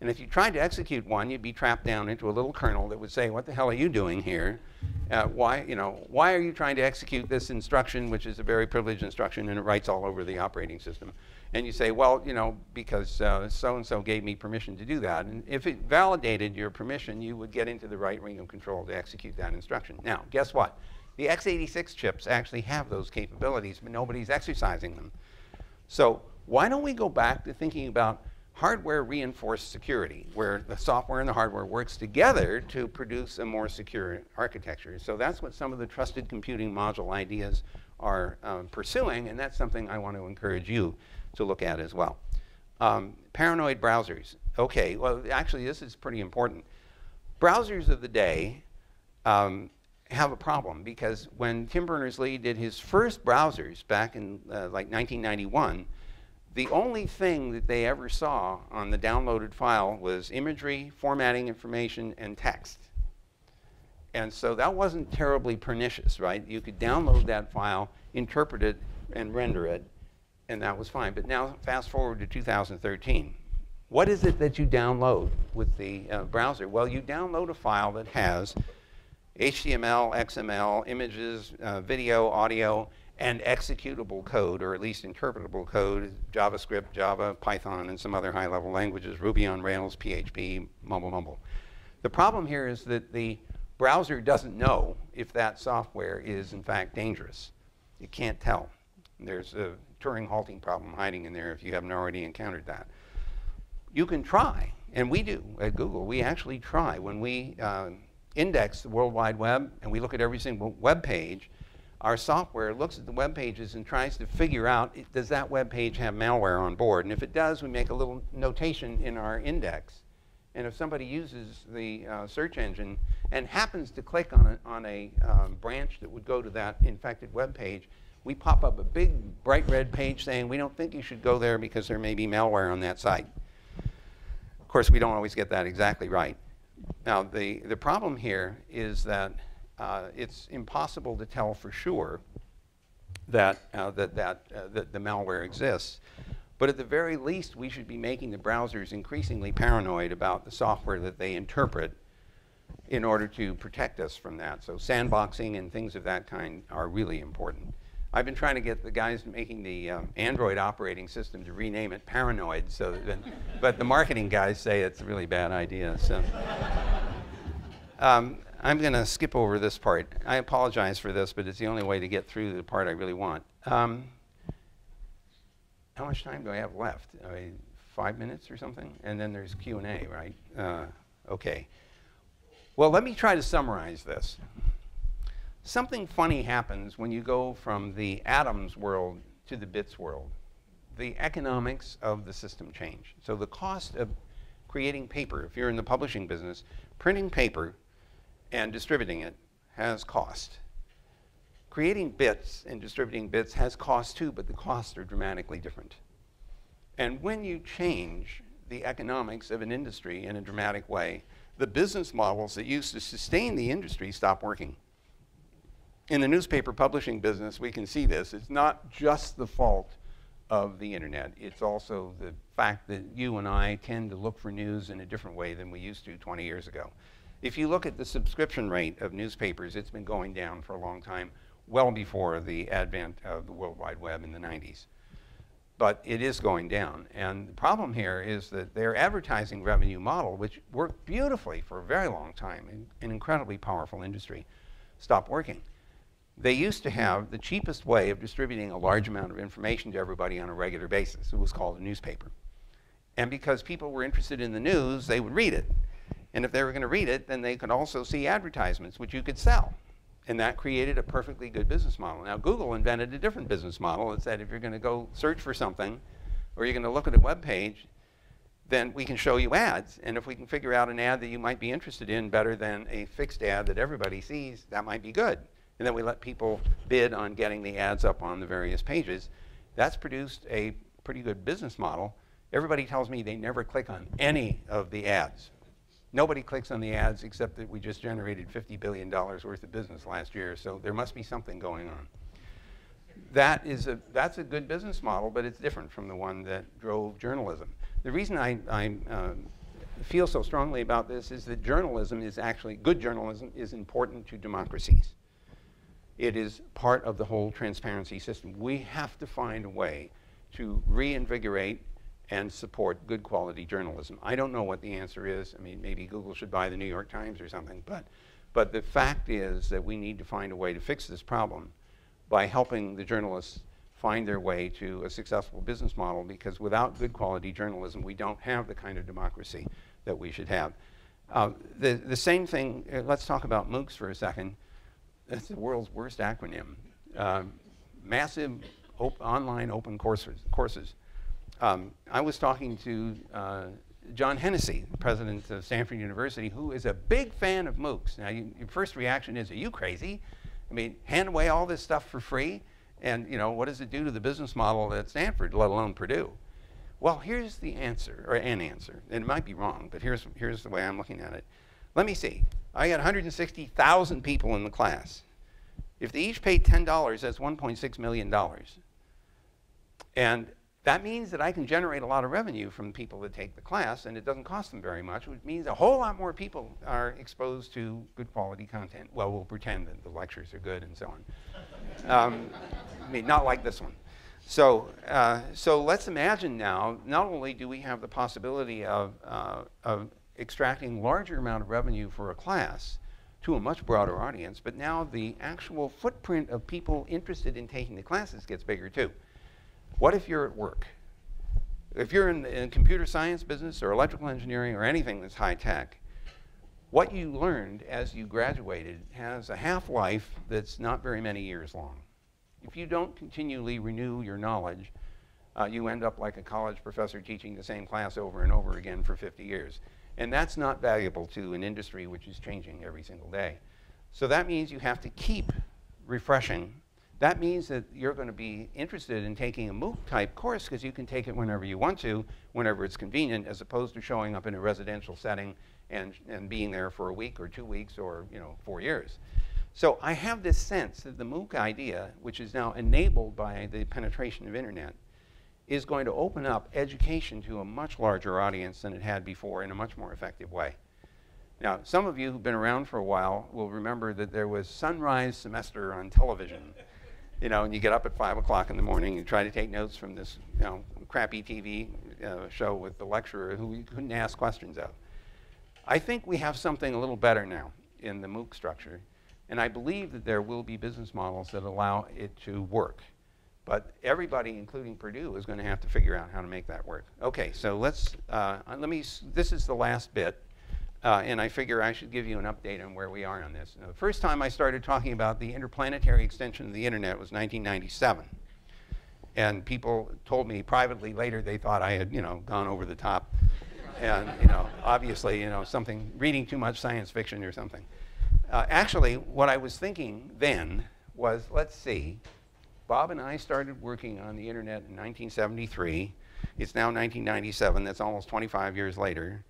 And if you tried to execute one, you'd be trapped down into a little kernel that would say, what the hell are you doing here? Uh, why, you know, why are you trying to execute this instruction, which is a very privileged instruction, and it writes all over the operating system? And you say, well, you know, because so-and-so gave me permission to do that. And if it validated your permission, you would get into the right ring of control to execute that instruction. Now, guess what? The x86 chips actually have those capabilities, but nobody's exercising them. So why don't we go back to thinking about hardware reinforced security, where the software and the hardware works together to produce a more secure architecture. So that's what some of the trusted computing module ideas are um, pursuing, and that's something I want to encourage you to look at as well. Um, paranoid browsers. Okay, well, actually, this is pretty important. Browsers of the day um, have a problem because when Tim Berners-Lee did his first browsers back in uh, like 1991, the only thing that they ever saw on the downloaded file was imagery, formatting information, and text. And so that wasn't terribly pernicious, right? You could download that file, interpret it, and render it, and that was fine. But now, fast forward to 2013. What is it that you download with the uh, browser? Well, you download a file that has HTML, XML, images, uh, video, audio, and executable code, or at least interpretable code, JavaScript, Java, Python, and some other high-level languages, Ruby on Rails, PHP, mumble mumble. The problem here is that the browser doesn't know if that software is in fact dangerous. It can't tell. There's a Turing halting problem hiding in there if you haven't already encountered that. You can try, and we do at Google. We actually try when we uh, index the World Wide Web and we look at every single web page our software looks at the web pages and tries to figure out, does that web page have malware on board? And if it does, we make a little notation in our index. And if somebody uses the uh, search engine and happens to click on a, on a um, branch that would go to that infected web page, we pop up a big bright red page saying, we don't think you should go there because there may be malware on that site. Of course, we don't always get that exactly right. Now, the, the problem here is that uh, it's impossible to tell for sure that, uh, that, that, uh, that the malware exists. But at the very least, we should be making the browsers increasingly paranoid about the software that they interpret in order to protect us from that. So sandboxing and things of that kind are really important. I've been trying to get the guys making the um, Android operating system to rename it Paranoid, so that, but the marketing guys say it's a really bad idea. So. Um, I'm going to skip over this part. I apologize for this, but it's the only way to get through the part I really want. Um, how much time do I have left? I mean, five minutes or something? And then there's Q&A, right? Uh, okay. Well, let me try to summarize this. Something funny happens when you go from the atoms world to the bits world. The economics of the system change. So the cost of creating paper, if you're in the publishing business, printing paper and distributing it has cost. Creating bits and distributing bits has cost too, but the costs are dramatically different. And when you change the economics of an industry in a dramatic way, the business models that used to sustain the industry stop working. In the newspaper publishing business, we can see this. It's not just the fault of the internet. It's also the fact that you and I tend to look for news in a different way than we used to 20 years ago. If you look at the subscription rate of newspapers, it's been going down for a long time, well before the advent of the World Wide Web in the 90s. But it is going down. And the problem here is that their advertising revenue model, which worked beautifully for a very long time, in an incredibly powerful industry, stopped working. They used to have the cheapest way of distributing a large amount of information to everybody on a regular basis. It was called a newspaper. And because people were interested in the news, they would read it. And if they were going to read it, then they could also see advertisements, which you could sell. And that created a perfectly good business model. Now, Google invented a different business model. It said if you're going to go search for something, or you're going to look at a web page, then we can show you ads. And if we can figure out an ad that you might be interested in better than a fixed ad that everybody sees, that might be good. And then we let people bid on getting the ads up on the various pages. That's produced a pretty good business model. Everybody tells me they never click on any of the ads. Nobody clicks on the ads except that we just generated $50 billion worth of business last year, so there must be something going on. That is a, that's a good business model, but it's different from the one that drove journalism. The reason I, I uh, feel so strongly about this is that journalism is actually, good journalism is important to democracies. It is part of the whole transparency system. We have to find a way to reinvigorate and support good quality journalism. I don't know what the answer is. I mean, maybe Google should buy the New York Times or something, but, but the fact is that we need to find a way to fix this problem by helping the journalists find their way to a successful business model because without good quality journalism, we don't have the kind of democracy that we should have. Uh, the, the same thing, uh, let's talk about MOOCs for a second. That's the world's worst acronym. Uh, massive op online open courses. courses. Um, I was talking to uh, John Hennessy, president of Stanford University, who is a big fan of MOOCs. Now, you, your first reaction is, are you crazy? I mean, hand away all this stuff for free? And, you know, what does it do to the business model at Stanford, let alone Purdue? Well, here's the answer, or an answer. And it might be wrong, but here's, here's the way I'm looking at it. Let me see. I got 160,000 people in the class. If they each pay $10, that's $1.6 million. And that means that I can generate a lot of revenue from people that take the class, and it doesn't cost them very much, which means a whole lot more people are exposed to good quality content. Well, we'll pretend that the lectures are good and so on. Um, I mean, not like this one. So, uh, so let's imagine now, not only do we have the possibility of, uh, of extracting larger amount of revenue for a class to a much broader audience, but now the actual footprint of people interested in taking the classes gets bigger too. What if you're at work? If you're in the computer science business or electrical engineering or anything that's high tech, what you learned as you graduated has a half-life that's not very many years long. If you don't continually renew your knowledge, uh, you end up like a college professor teaching the same class over and over again for 50 years. And that's not valuable to an industry which is changing every single day. So that means you have to keep refreshing that means that you're going to be interested in taking a MOOC type course because you can take it whenever you want to, whenever it's convenient, as opposed to showing up in a residential setting and, and being there for a week or two weeks or you know, four years. So I have this sense that the MOOC idea, which is now enabled by the penetration of internet, is going to open up education to a much larger audience than it had before in a much more effective way. Now, some of you who've been around for a while will remember that there was Sunrise Semester on television you know, and you get up at five o'clock in the morning and try to take notes from this, you know, crappy TV uh, show with the lecturer who you couldn't ask questions of. I think we have something a little better now in the MOOC structure, and I believe that there will be business models that allow it to work. But everybody, including Purdue, is going to have to figure out how to make that work. Okay, so let's, uh, let me, this is the last bit. Uh, and I figure I should give you an update on where we are on this. Now, the first time I started talking about the interplanetary extension of the internet was 1997. And people told me privately later they thought I had, you know, gone over the top. and, you know, obviously, you know, something, reading too much science fiction or something. Uh, actually, what I was thinking then was, let's see, Bob and I started working on the internet in 1973. It's now 1997, that's almost 25 years later.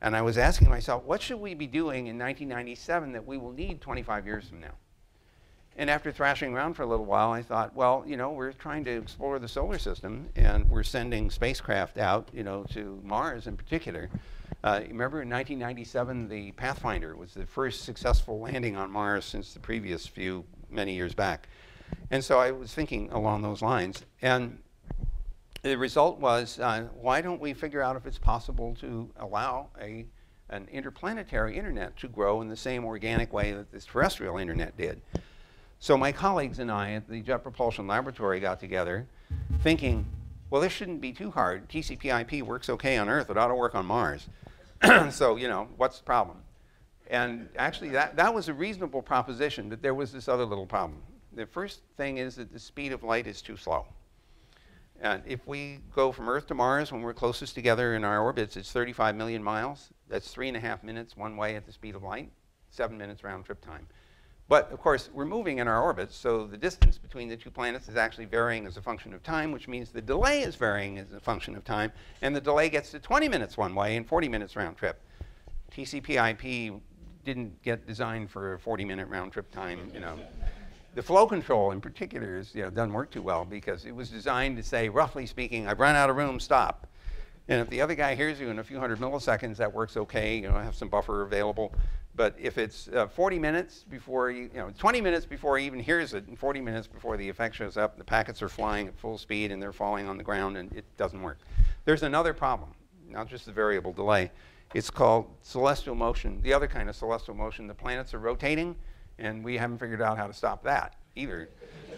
And I was asking myself, what should we be doing in 1997 that we will need 25 years from now? And after thrashing around for a little while, I thought, well, you know, we're trying to explore the solar system and we're sending spacecraft out, you know, to Mars in particular. Uh, remember in 1997, the Pathfinder was the first successful landing on Mars since the previous few, many years back. And so I was thinking along those lines. And the result was, uh, why don't we figure out if it's possible to allow a an interplanetary internet to grow in the same organic way that this terrestrial internet did. So my colleagues and I at the Jet Propulsion Laboratory got together thinking, well, this shouldn't be too hard. TCP IP works okay on Earth, it ought to work on Mars. so, you know, what's the problem? And actually, that, that was a reasonable proposition, but there was this other little problem. The first thing is that the speed of light is too slow. And if we go from Earth to Mars when we're closest together in our orbits, it's 35 million miles. That's three and a half minutes one way at the speed of light, seven minutes round trip time. But of course, we're moving in our orbits, so the distance between the two planets is actually varying as a function of time, which means the delay is varying as a function of time, and the delay gets to 20 minutes one way and 40 minutes round trip. TCP IP didn't get designed for a 40 minute round trip time, you know. The flow control in particular is, you know, doesn't work too well because it was designed to say, roughly speaking, I've run out of room, stop. And if the other guy hears you in a few hundred milliseconds, that works okay, you know, have some buffer available. But if it's uh, 40 minutes before you, you know, 20 minutes before he even hears it, and 40 minutes before the effect shows up, the packets are flying at full speed and they're falling on the ground and it doesn't work. There's another problem, not just the variable delay. It's called celestial motion, the other kind of celestial motion. The planets are rotating, and we haven't figured out how to stop that either.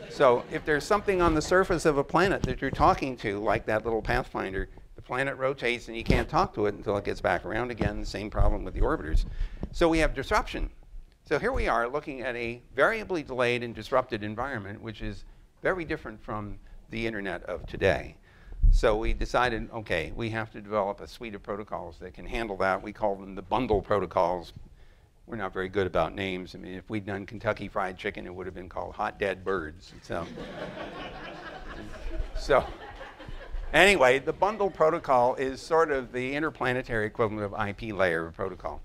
so if there's something on the surface of a planet that you're talking to, like that little Pathfinder, the planet rotates and you can't talk to it until it gets back around again. Same problem with the orbiters. So we have disruption. So here we are looking at a variably delayed and disrupted environment, which is very different from the internet of today. So we decided, okay, we have to develop a suite of protocols that can handle that. We call them the bundle protocols. We're not very good about names. I mean, if we'd done Kentucky Fried Chicken, it would have been called Hot Dead Birds. So, so Anyway, the bundle protocol is sort of the interplanetary equivalent of IP layer protocol.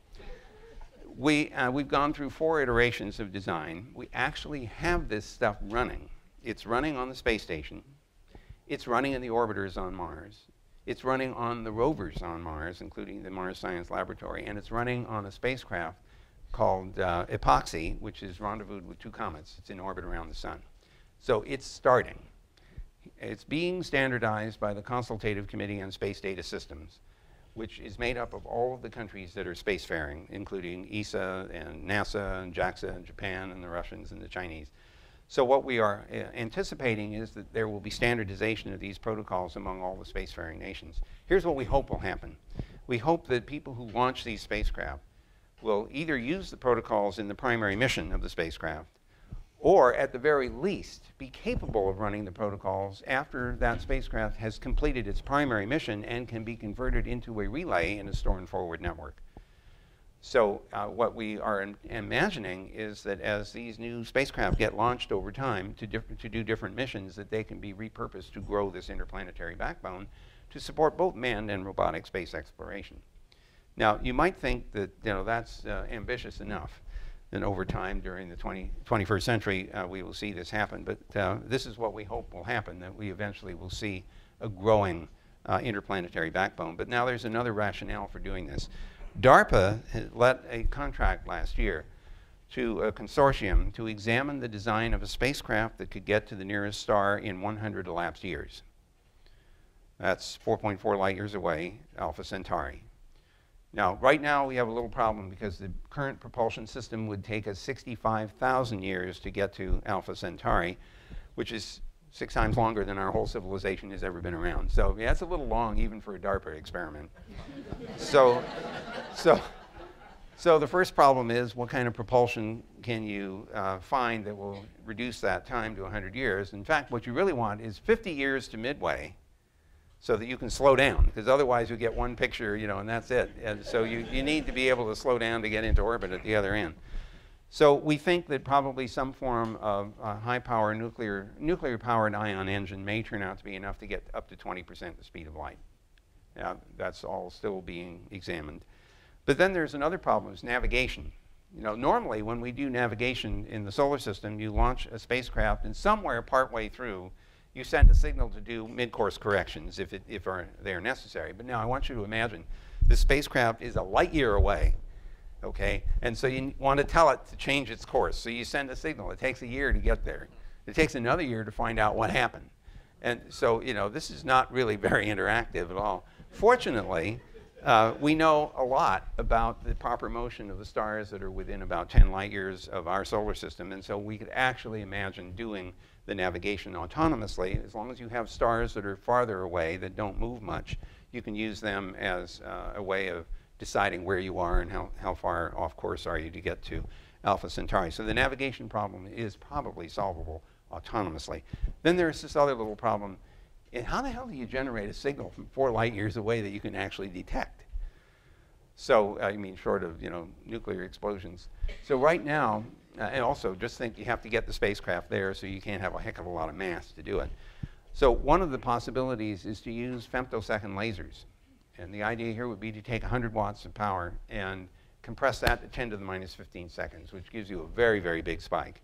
We, uh, we've gone through four iterations of design. We actually have this stuff running. It's running on the space station. It's running in the orbiters on Mars. It's running on the rovers on Mars, including the Mars Science Laboratory. And it's running on a spacecraft called uh, EPOXI, which is rendezvoused with two comets. It's in orbit around the sun. So it's starting. It's being standardized by the Consultative Committee on Space Data Systems, which is made up of all of the countries that are spacefaring, including ESA and NASA and JAXA and Japan and the Russians and the Chinese. So what we are uh, anticipating is that there will be standardization of these protocols among all the spacefaring nations. Here's what we hope will happen. We hope that people who launch these spacecraft will either use the protocols in the primary mission of the spacecraft or at the very least be capable of running the protocols after that spacecraft has completed its primary mission and can be converted into a relay in a store and forward network. So uh, what we are imagining is that as these new spacecraft get launched over time to, to do different missions, that they can be repurposed to grow this interplanetary backbone to support both manned and robotic space exploration. Now, you might think that you know, that's uh, ambitious enough and over time during the 20, 21st century, uh, we will see this happen. But uh, this is what we hope will happen, that we eventually will see a growing uh, interplanetary backbone. But now there's another rationale for doing this. DARPA let a contract last year to a consortium to examine the design of a spacecraft that could get to the nearest star in 100 elapsed years. That's 4.4 light years away, Alpha Centauri. Now, right now we have a little problem because the current propulsion system would take us 65,000 years to get to Alpha Centauri, which is six times longer than our whole civilization has ever been around. So yeah, it's a little long even for a DARPA experiment. so, so, so the first problem is what kind of propulsion can you uh, find that will reduce that time to 100 years? In fact, what you really want is 50 years to midway so that you can slow down because otherwise you get one picture, you know, and that's it. And so you, you need to be able to slow down to get into orbit at the other end. So we think that probably some form of uh, high power nuclear, nuclear powered ion engine may turn out to be enough to get up to 20% the speed of light. Now, that's all still being examined. But then there's another problem, is navigation. You know, normally when we do navigation in the solar system, you launch a spacecraft and somewhere partway through, you send a signal to do mid-course corrections if, it, if are, they are necessary. But now I want you to imagine the spacecraft is a light year away, okay? And so you want to tell it to change its course. So you send a signal. It takes a year to get there. It takes another year to find out what happened. And so, you know, this is not really very interactive at all. Fortunately, uh, we know a lot about the proper motion of the stars that are within about 10 light years of our solar system. And so we could actually imagine doing the navigation autonomously. As long as you have stars that are farther away that don't move much, you can use them as uh, a way of deciding where you are and how, how far off course are you to get to Alpha Centauri. So the navigation problem is probably solvable autonomously. Then there's this other little problem. And how the hell do you generate a signal from four light years away that you can actually detect? So, I mean, short of, you know, nuclear explosions. So right now, uh, and also just think you have to get the spacecraft there so you can't have a heck of a lot of mass to do it. So one of the possibilities is to use femtosecond lasers. And the idea here would be to take 100 watts of power and compress that to 10 to the minus 15 seconds, which gives you a very, very big spike.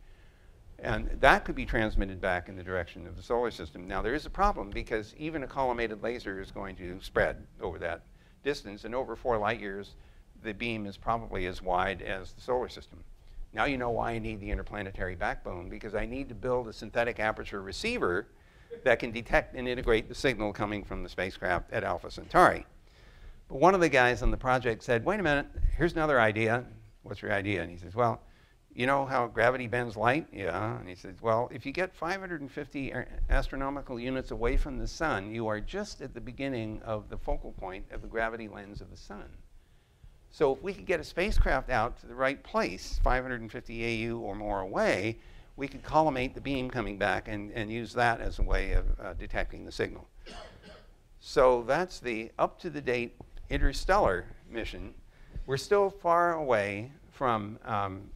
And that could be transmitted back in the direction of the solar system. Now, there is a problem because even a collimated laser is going to spread over that distance, and over four light years, the beam is probably as wide as the solar system. Now you know why I need the interplanetary backbone, because I need to build a synthetic aperture receiver that can detect and integrate the signal coming from the spacecraft at Alpha Centauri. But one of the guys on the project said, wait a minute, here's another idea. What's your idea? And he says, well, you know how gravity bends light? Yeah. And he says, well, if you get 550 astronomical units away from the sun, you are just at the beginning of the focal point of the gravity lens of the sun. So if we could get a spacecraft out to the right place, 550 AU or more away, we could collimate the beam coming back and, and use that as a way of uh, detecting the signal. So that's the up-to-the-date interstellar mission. We're still far away from um,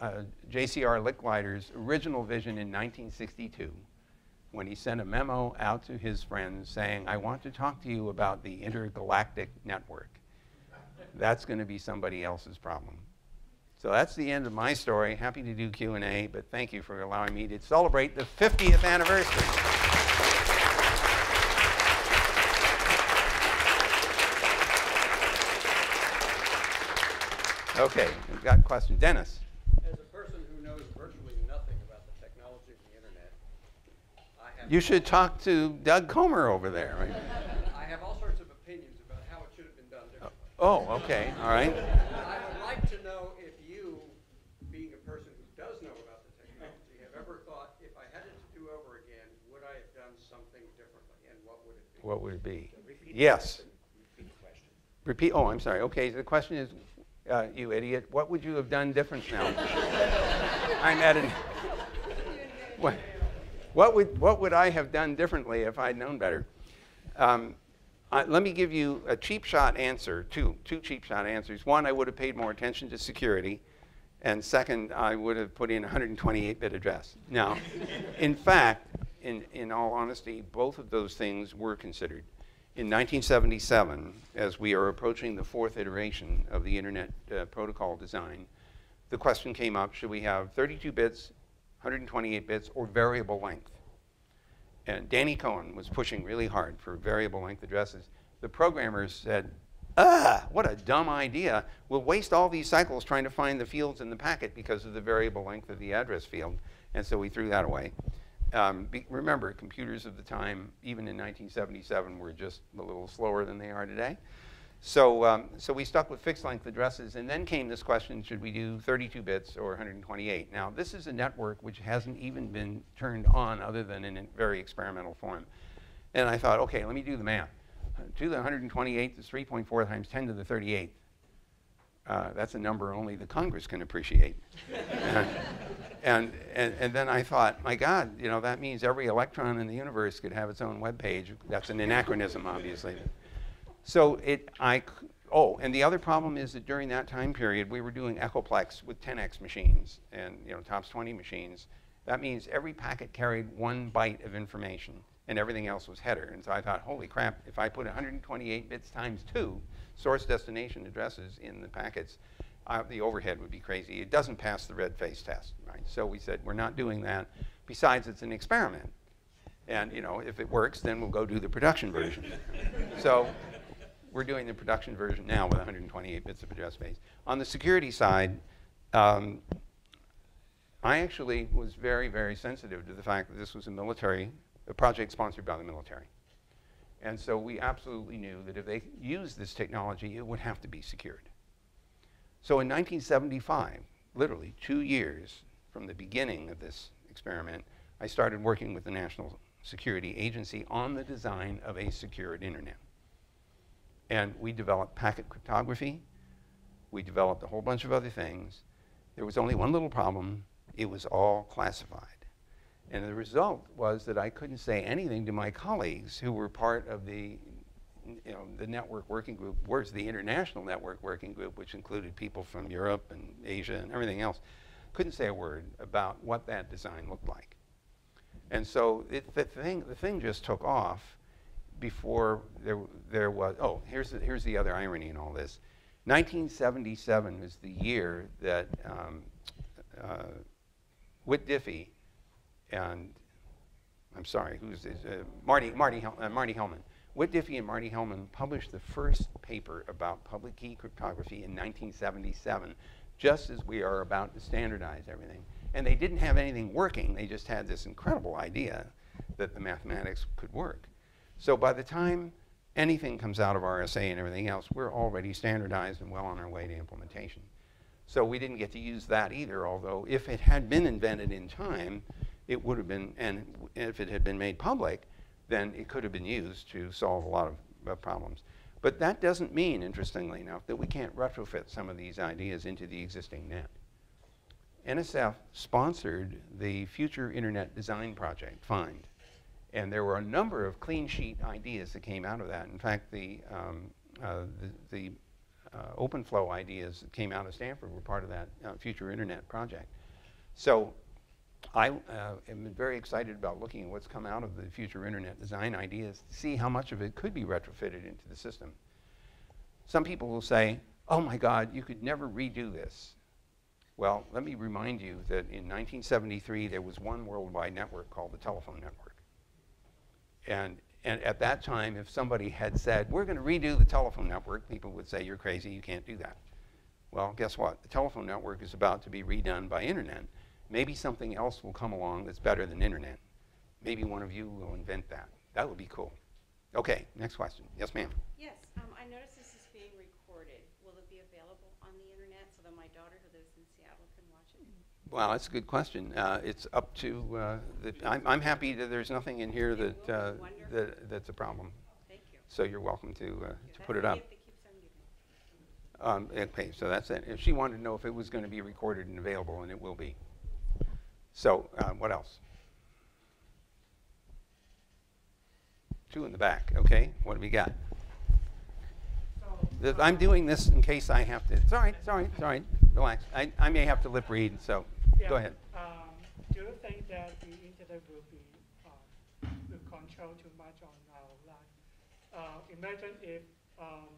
uh, J.C.R. Licklider's original vision in 1962 when he sent a memo out to his friends saying, I want to talk to you about the intergalactic network. That's going to be somebody else's problem. So that's the end of my story. Happy to do Q&A, but thank you for allowing me to celebrate the 50th anniversary. Okay, we've got a question. Dennis. As a person who knows virtually nothing about the technology of the internet, I have You should talk to Doug Comer over there. Right? I have all sorts of opinions about how it should have been done differently. Oh, okay, all right. I would like to know if you, being a person who does know about the technology, have ever thought, if I had it to do over again, would I have done something differently, and what would it be? What would it be? Yes. Repeat. Oh, I'm sorry. Okay, the question is, uh, you idiot, what would you have done different now? I'm at an. What, what, would, what would I have done differently if I'd known better? Um, uh, let me give you a cheap shot answer, two, two cheap shot answers. One, I would have paid more attention to security. And second, I would have put in 128-bit address. Now, in fact, in, in all honesty, both of those things were considered. In 1977, as we are approaching the fourth iteration of the Internet uh, protocol design, the question came up, should we have 32 bits, 128 bits, or variable length? And Danny Cohen was pushing really hard for variable length addresses. The programmers said, ah, what a dumb idea. We'll waste all these cycles trying to find the fields in the packet because of the variable length of the address field. And so we threw that away. Um, be, remember, computers of the time, even in 1977, were just a little slower than they are today. So, um, so we stuck with fixed length addresses, and then came this question, should we do 32 bits or 128? Now, this is a network which hasn't even been turned on other than in a very experimental form. And I thought, okay, let me do the math. To the 128 is 3.4 times 10 to the 38th. Uh, that's a number only the Congress can appreciate. and, and, and, and, then I thought, my God, you know, that means every electron in the universe could have its own web page. That's an anachronism, obviously. So it, I, oh, and the other problem is that during that time period, we were doing Echoplex with TENEX machines and, you know, TOPS 20 machines. That means every packet carried one byte of information and everything else was header. And so I thought, holy crap, if I put 128 bits times two, source destination addresses in the packets, uh, the overhead would be crazy. It doesn't pass the red face test, right? So we said, we're not doing that. Besides, it's an experiment. And you know, if it works, then we'll go do the production version. so we're doing the production version now with 128 bits of address space. On the security side, um, I actually was very, very sensitive to the fact that this was a military, a project sponsored by the military. And so we absolutely knew that if they used this technology, it would have to be secured. So in 1975, literally two years from the beginning of this experiment, I started working with the National Security Agency on the design of a secured internet. And we developed packet cryptography. We developed a whole bunch of other things. There was only one little problem. It was all classified. And the result was that I couldn't say anything to my colleagues who were part of the, you know, the network working group, where's the international network working group, which included people from Europe and Asia and everything else. Couldn't say a word about what that design looked like. And so it, the, thing, the thing just took off before there, there was, oh, here's the, here's the other irony in all this. 1977 was the year that um, uh, Whit Diffie and I'm sorry, who's this? Uh, Marty, Marty, Hel- uh, Marty Hellman. Whit Diffie and Marty Hellman published the first paper about public key cryptography in 1977, just as we are about to standardize everything. And they didn't have anything working, they just had this incredible idea that the mathematics could work. So by the time anything comes out of RSA and everything else, we're already standardized and well on our way to implementation. So we didn't get to use that either, although if it had been invented in time, it would have been, and if it had been made public, then it could have been used to solve a lot of uh, problems. But that doesn't mean, interestingly enough, that we can't retrofit some of these ideas into the existing net. NSF sponsored the Future Internet Design Project, FIND. And there were a number of clean sheet ideas that came out of that. In fact, the, um, uh, the, the uh, OpenFlow ideas that came out of Stanford were part of that uh, Future Internet project. So I uh, am very excited about looking at what's come out of the future internet design ideas to see how much of it could be retrofitted into the system. Some people will say, oh my God, you could never redo this. Well, let me remind you that in 1973, there was one worldwide network called the telephone network. And, and at that time, if somebody had said, we're going to redo the telephone network, people would say, you're crazy, you can't do that. Well, guess what? The telephone network is about to be redone by internet. Maybe something else will come along that's better than internet. Maybe one of you will invent that. That would be cool. Okay, next question. Yes, ma'am. Yes, um, I noticed this is being recorded. Will it be available on the internet so that my daughter who lives in Seattle can watch it? Well, that's a good question. Uh, it's up to uh, the. I'm, I'm happy that there's nothing in here that, uh, that that's a problem. Thank you. So you're welcome to uh, to That's put it up. gift that keeps on giving. Um, okay, so that's it. If she wanted to know if it was going to be recorded and available, and it will be. So uh, what else? Two in the back. Okay, what do we got? Th- I'm doing this in case I have to. It's all right. It's all right. It's all right. Relax. I, I may have to lip read. So Yeah, go ahead. Um, do you think that the internet will be, uh, will control too much on our life? Uh, imagine if, um,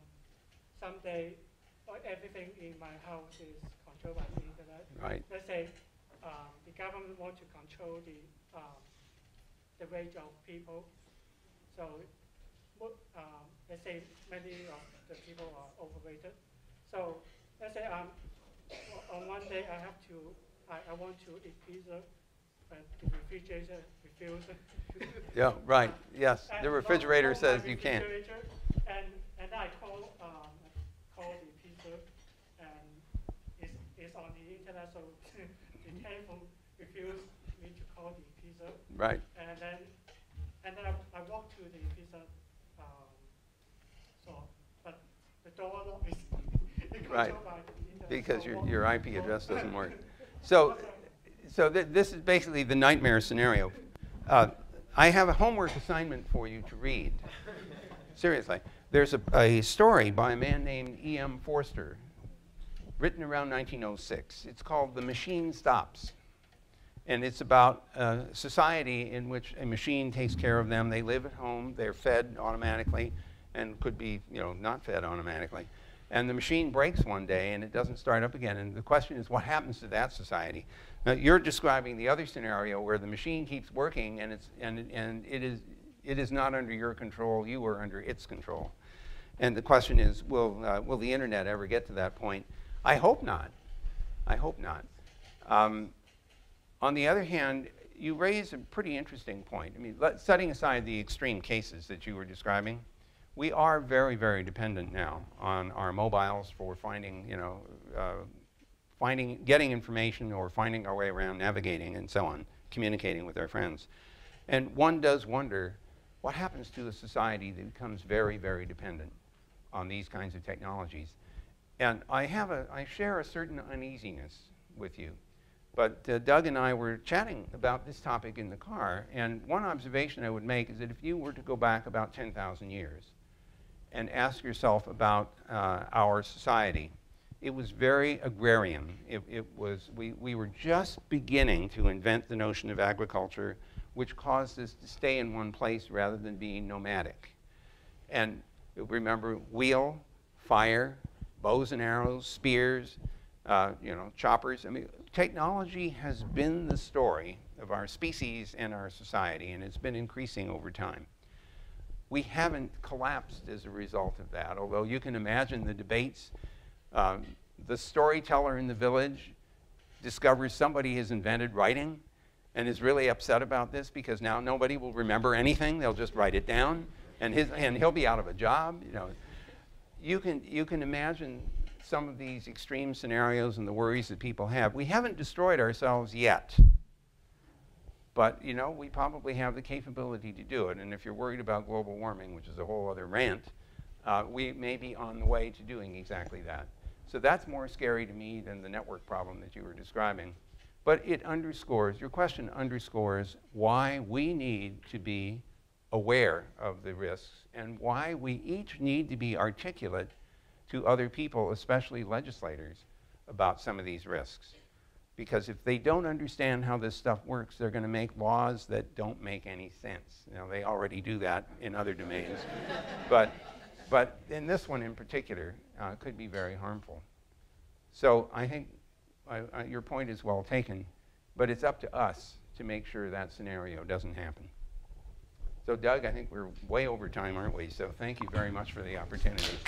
someday, uh, everything in my house is controlled by the internet. Right. Let's say, um, the government want to control the, um, the rate of people. So, um, let's say many of the people are overrated. So, let's say, um, on one day I have to, I, I want to eat pizza, but the refrigerator refuses. Yeah. Right. Yes. And The refrigerator my says you can't. refrigerator, And, and I call, um, call the pizza, and it's, it's on the internet, so the telephone refused me to call the pizza. Right. And then, and then I, I walk to the pizza, um, but the door lock is Right. controlled by the internet. Because so your, your IP address doesn't work. So, so th- this is basically the nightmare scenario. Uh, I have a homework assignment for you to read. Seriously. There's a, a story by a man named E.M. Forster, written around 1906. It's called The Machine Stops. And it's about a society in which a machine takes care of them. They live at home, they're fed automatically, and could be, you know, not fed automatically. And the machine breaks one day and it doesn't start up again. And the question is, what happens to that society? Now, you're describing the other scenario where the machine keeps working and, it's, and, and it, is, it is not under your control, you are under its control. And the question is, will, uh, will the internet ever get to that point? I hope not. I hope not. Um, on the other hand, you raise a pretty interesting point. I mean, let, setting aside the extreme cases that you were describing, we are very, very dependent now on our mobiles for finding, you know, uh, finding, getting information or finding our way around, navigating, and so on, communicating with our friends. And one does wonder what happens to a society that becomes very, very dependent on these kinds of technologies. And I have a, I share a certain uneasiness with you. But uh, Doug and I were chatting about this topic in the car, and one observation I would make is that if you were to go back about 10,000 years and ask yourself about uh, our society, it was very agrarian. It, it was, we, we were just beginning to invent the notion of agriculture, which caused us to stay in one place rather than being nomadic. And remember, wheel, fire, bows and arrows, spears, uh, you know, choppers. I mean, technology has been the story of our species and our society, and it's been increasing over time. We haven't collapsed as a result of that, although you can imagine the debates. Um, the storyteller in the village discovers somebody has invented writing and is really upset about this because now nobody will remember anything. They'll just write it down, and, his, and he'll be out of a job. You know, you can, you can imagine some of these extreme scenarios and the worries that people have. We haven't destroyed ourselves yet. But, you know, we probably have the capability to do it. And if you're worried about global warming, which is a whole other rant, uh, we may be on the way to doing exactly that. So that's more scary to me than the network problem that you were describing. But it underscores, your question underscores why we need to be aware of the risks and why we each need to be articulate to other people, especially legislators, about some of these risks because if they don't understand how this stuff works, they're going to make laws that don't make any sense. Now, they already do that in other domains, but, but in this one in particular, uh, could be very harmful. So I think I, I, your point is well taken, but it's up to us to make sure that scenario doesn't happen. So, Doug, I think we're way over time, aren't we? So, thank you very much for the opportunity.